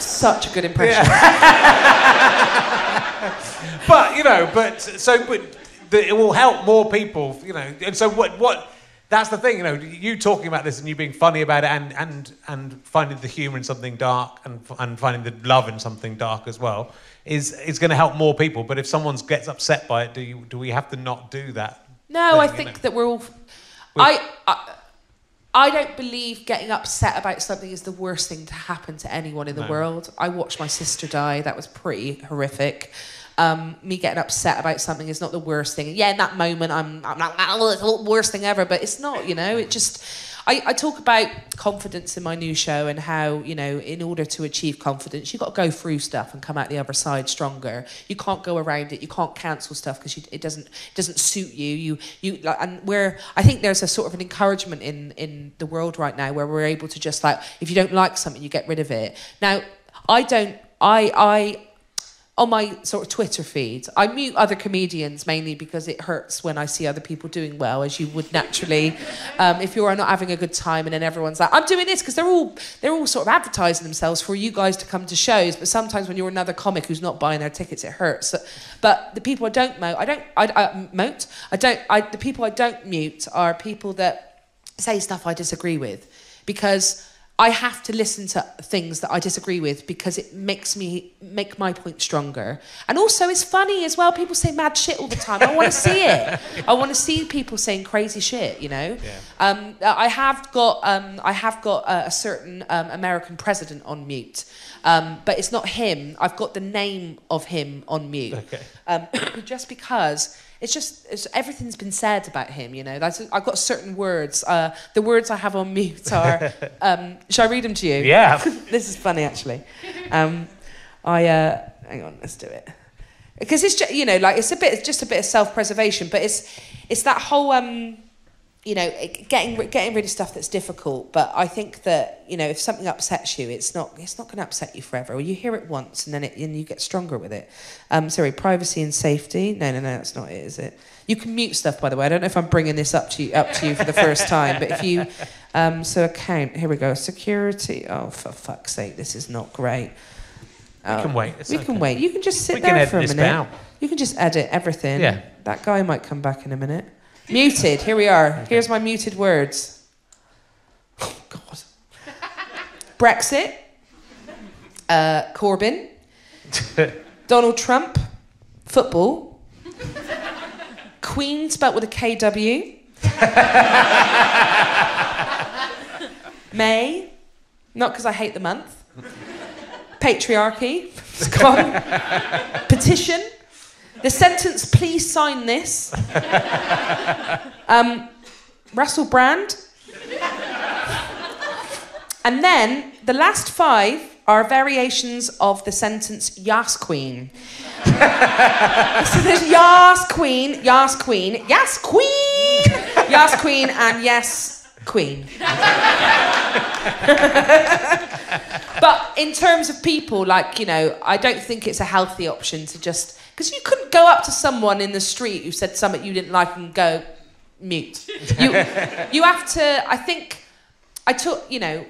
Speaker 3: Such a good impression.
Speaker 2: But you know, but so but the, it will help more people, you know. And so what what that's the thing, you know. You talking about this and you being funny about it, and and and finding the humour in something dark, and and finding the love in something dark as well, is is going to help more people. But if someone gets upset by it, do you do we have to not do that?
Speaker 3: No, I
Speaker 2: thing, you
Speaker 3: think
Speaker 2: know?
Speaker 3: that we're all. I, I I don't believe getting upset about something is the worst thing to happen to anyone in the
Speaker 2: No.
Speaker 3: world. I watched my sister die. That was pretty horrific. Um, me getting upset about something is not the worst thing. Yeah, in that moment, I'm, I'm like, oh, it's the worst thing ever, but it's not, you know, it just, I, I talk about confidence in my new show and how, you know, in order to achieve confidence, you've got to go through stuff and come out the other side stronger. You can't go around it. You can't cancel stuff because it doesn't, it doesn't suit you. You, you, like, and where I think there's a sort of an encouragement in, in the world right now where we're able to just like, if you don't like something, you get rid of it. Now, I don't, I, I, on my sort of Twitter feed, I mute other comedians mainly because it hurts when I see other people doing well, as you would naturally, um, if you're not having a good time and then everyone's like, "I'm doing this," because they're all they're all sort of advertising themselves for you guys to come to shows. But sometimes when you're another comic who's not buying their tickets, it hurts. But the people I don't moat, I don't, I, I moat, I don't, I the people I don't mute are people that say stuff I disagree with because I have to listen to things that I disagree with because it makes me make my point stronger. And also it's funny as well. People say mad shit all the time. I want to see it. I want to see people saying crazy shit, you know? Um, I have got um, I have got a, a certain um, American president on mute. Um, but it's not him. I've got the name of him on mute.
Speaker 2: Okay.
Speaker 3: Um, just because it's just it's, everything's been said about him, you know. That's, I've got certain words. Uh, the words I have on mute are. Um, shall I read them to you?
Speaker 2: Yeah.
Speaker 3: this is funny actually. Um, I uh, hang on, let's do it. Because it's just, you know like it's a bit it's just a bit of self preservation, but it's it's that whole um, you know getting getting rid of stuff that's difficult. But I think that you know if something upsets you, it's not it's not going to upset you forever. Or you hear it once and then it, and you get stronger with it. Um, sorry, privacy and safety. No, no, no, that's not it, is it? You can mute stuff, by the way. I don't know if I'm bringing this up to you up to you for the first time, but if you um, so account here we go security. Oh, for fuck's sake, this is not great.
Speaker 2: We can wait. It's
Speaker 3: we can wait. You can just sit
Speaker 2: We can
Speaker 3: there
Speaker 2: edit
Speaker 3: for a
Speaker 2: this
Speaker 3: minute.
Speaker 2: down.
Speaker 3: You can just edit everything.
Speaker 2: Yeah.
Speaker 3: That guy might come back in a minute. Muted. Here we are. Here's my muted words. Oh God. Brexit. Uh, Corbyn. Donald Trump. Football. Queen spelt with a KW. May. Not because I hate the month. Patriarchy. It's gone. Petition. The sentence, please sign this. um, Russell Brand. And then the last five are variations of the sentence Yas Queen. so there's Yas Queen, Yas Queen, Yas Queen, Yas Queen, and Yes Queen. but in terms of people, like, you know, I don't think it's a healthy option to just. Because you couldn't go up to someone in the street who said something you didn't like and go mute. You, you have to, I think, I took, you know,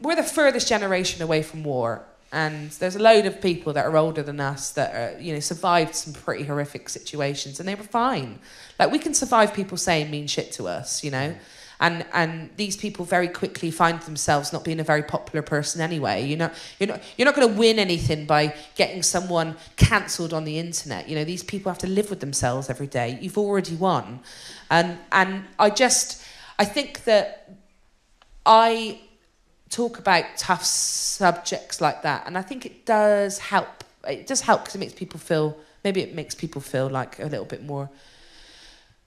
Speaker 3: we're the furthest generation away from war. And there's a load of people that are older than us that are, you know, survived some pretty horrific situations and they were fine. Like we can survive people saying mean shit to us, you know and and these people very quickly find themselves not being a very popular person anyway. You know, you're not you're not going to win anything by getting someone cancelled on the internet. You know, these people have to live with themselves every day. You've already won, and and I just I think that I talk about tough subjects like that, and I think it does help. It does help because it makes people feel maybe it makes people feel like a little bit more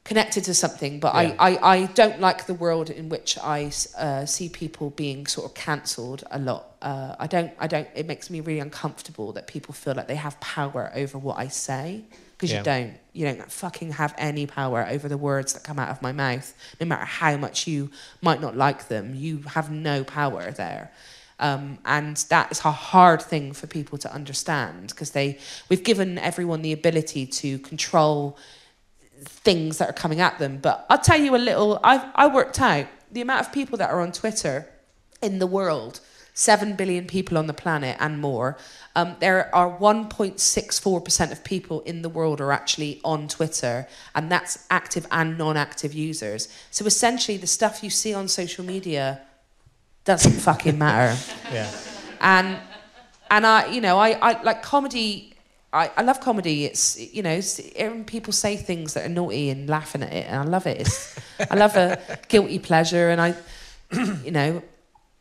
Speaker 3: connected to something, but yeah. I, I, I don't like the world in which I uh, see people being sort of cancelled a lot. Uh, I don't, I don't, it makes me really uncomfortable that people feel like they have power over what I say. Because yeah. you don't. You don't fucking have any power over the words that come out of my mouth. No matter how much you might not like them, you have no power there. Um, and that is a hard thing for people to understand because they we've given everyone the ability to control things that are coming at them. But I'll tell you a little, i I worked out the amount of people that are on Twitter in the world, 7 billion people on the planet and more. Um, there are 1.64% of people in the world are actually on Twitter, and that's active and non active users. So essentially, the stuff you see on social media doesn't fucking matter.
Speaker 2: Yeah.
Speaker 3: And and I, you know, I, I like comedy I, I love comedy. It's you know, it's, people say things that are naughty and laughing at it, and I love it. It's, I love a guilty pleasure, and I, you know,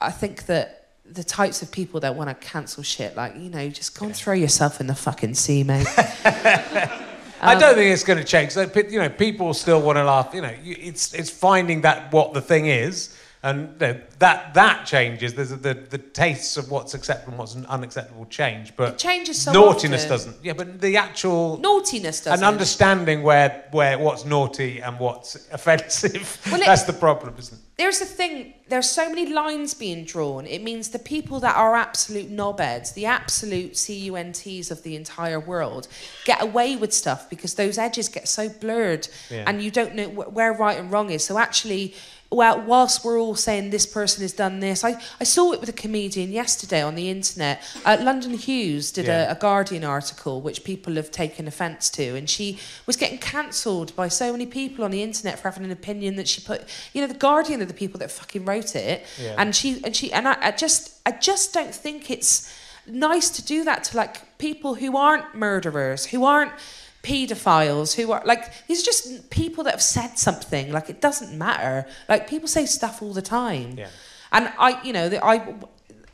Speaker 3: I think that the types of people that want to cancel shit, like you know, just go and throw yourself in the fucking sea, mate.
Speaker 2: I um, don't think it's going to change. You know, people still want to laugh. You know, it's it's finding that what the thing is and you know, that that changes. There's the the tastes of what's acceptable and what's unacceptable change, but
Speaker 3: it changes so
Speaker 2: naughtiness
Speaker 3: often.
Speaker 2: doesn't. Yeah, but the actual
Speaker 3: naughtiness doesn't.
Speaker 2: And understanding where where what's naughty and what's offensive. Well, it, that's the problem, isn't it?
Speaker 3: There's the thing. There's so many lines being drawn. It means the people that are absolute knobheads, the absolute cunts of the entire world, get away with stuff because those edges get so blurred, yeah. and you don't know where right and wrong is. So actually whilst we're all saying this person has done this, I, I saw it with a comedian yesterday on the internet. Uh, London Hughes did yeah. a, a, Guardian article which people have taken offence to, and she was getting cancelled by so many people on the internet for having an opinion that she put. You know, the Guardian are the people that fucking wrote it, yeah. and she and she and I, I just I just don't think it's nice to do that to like people who aren't murderers, who aren't pedophiles who are like these are just people that have said something like it doesn't matter like people say stuff all the time
Speaker 2: yeah.
Speaker 3: and i you know the, I,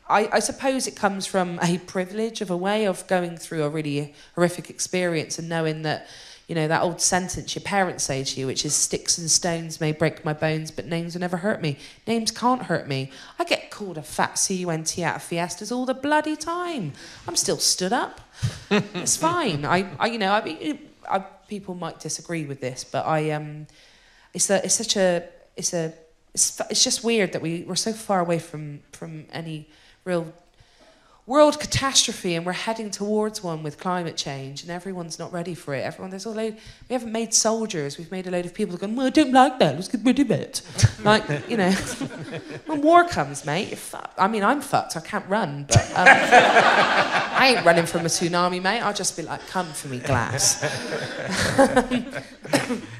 Speaker 3: I i suppose it comes from a privilege of a way of going through a really horrific experience and knowing that you know that old sentence your parents say to you which is sticks and stones may break my bones but names will never hurt me. Names can't hurt me. I get called a fat cunt out of fiestas all the bloody time. I'm still stood up. It's fine. I, I, you know, I mean, I, people might disagree with this, but I, um, it's a, it's such a, it's a, it's, it's just weird that we we're so far away from from any real world catastrophe and we're heading towards one with climate change and everyone's not ready for it. Everyone, there's a load, we haven't made soldiers, we've made a load of people going, well, I don't like that, let's get rid of it. like, you know, when war comes, mate, you're fucked. I mean, I'm fucked, I can't run, but um, I ain't running from a tsunami, mate. I'll just be like, come for me, glass.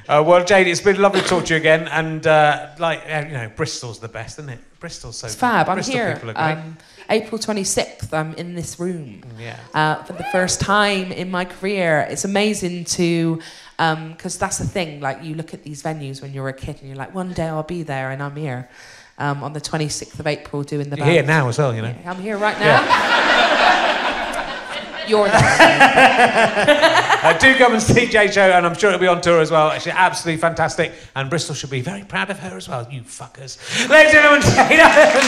Speaker 2: uh, well, Jayde, it's been lovely to talk to you again. And, uh, like, you know, Bristol's the best, isn't it? Bristol's so
Speaker 3: it's fab. I'm Bristol here. April 26th, I'm in this room
Speaker 2: yeah.
Speaker 3: uh, for the first time in my career. It's amazing to, because um, that's the thing, like you look at these venues when you're a kid and you're like, one day I'll be there and I'm here um, on the 26th of April doing the
Speaker 2: You're here now as well, you know.
Speaker 3: I'm here right now. Yeah. You're the
Speaker 2: Uh, do come and see Jay Show, and I'm sure it'll be on tour as well. She's absolutely fantastic, and Bristol should be very proud of her as well. You fuckers, ladies and gentlemen, Adams.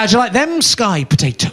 Speaker 2: How'd you like them sky potatoes?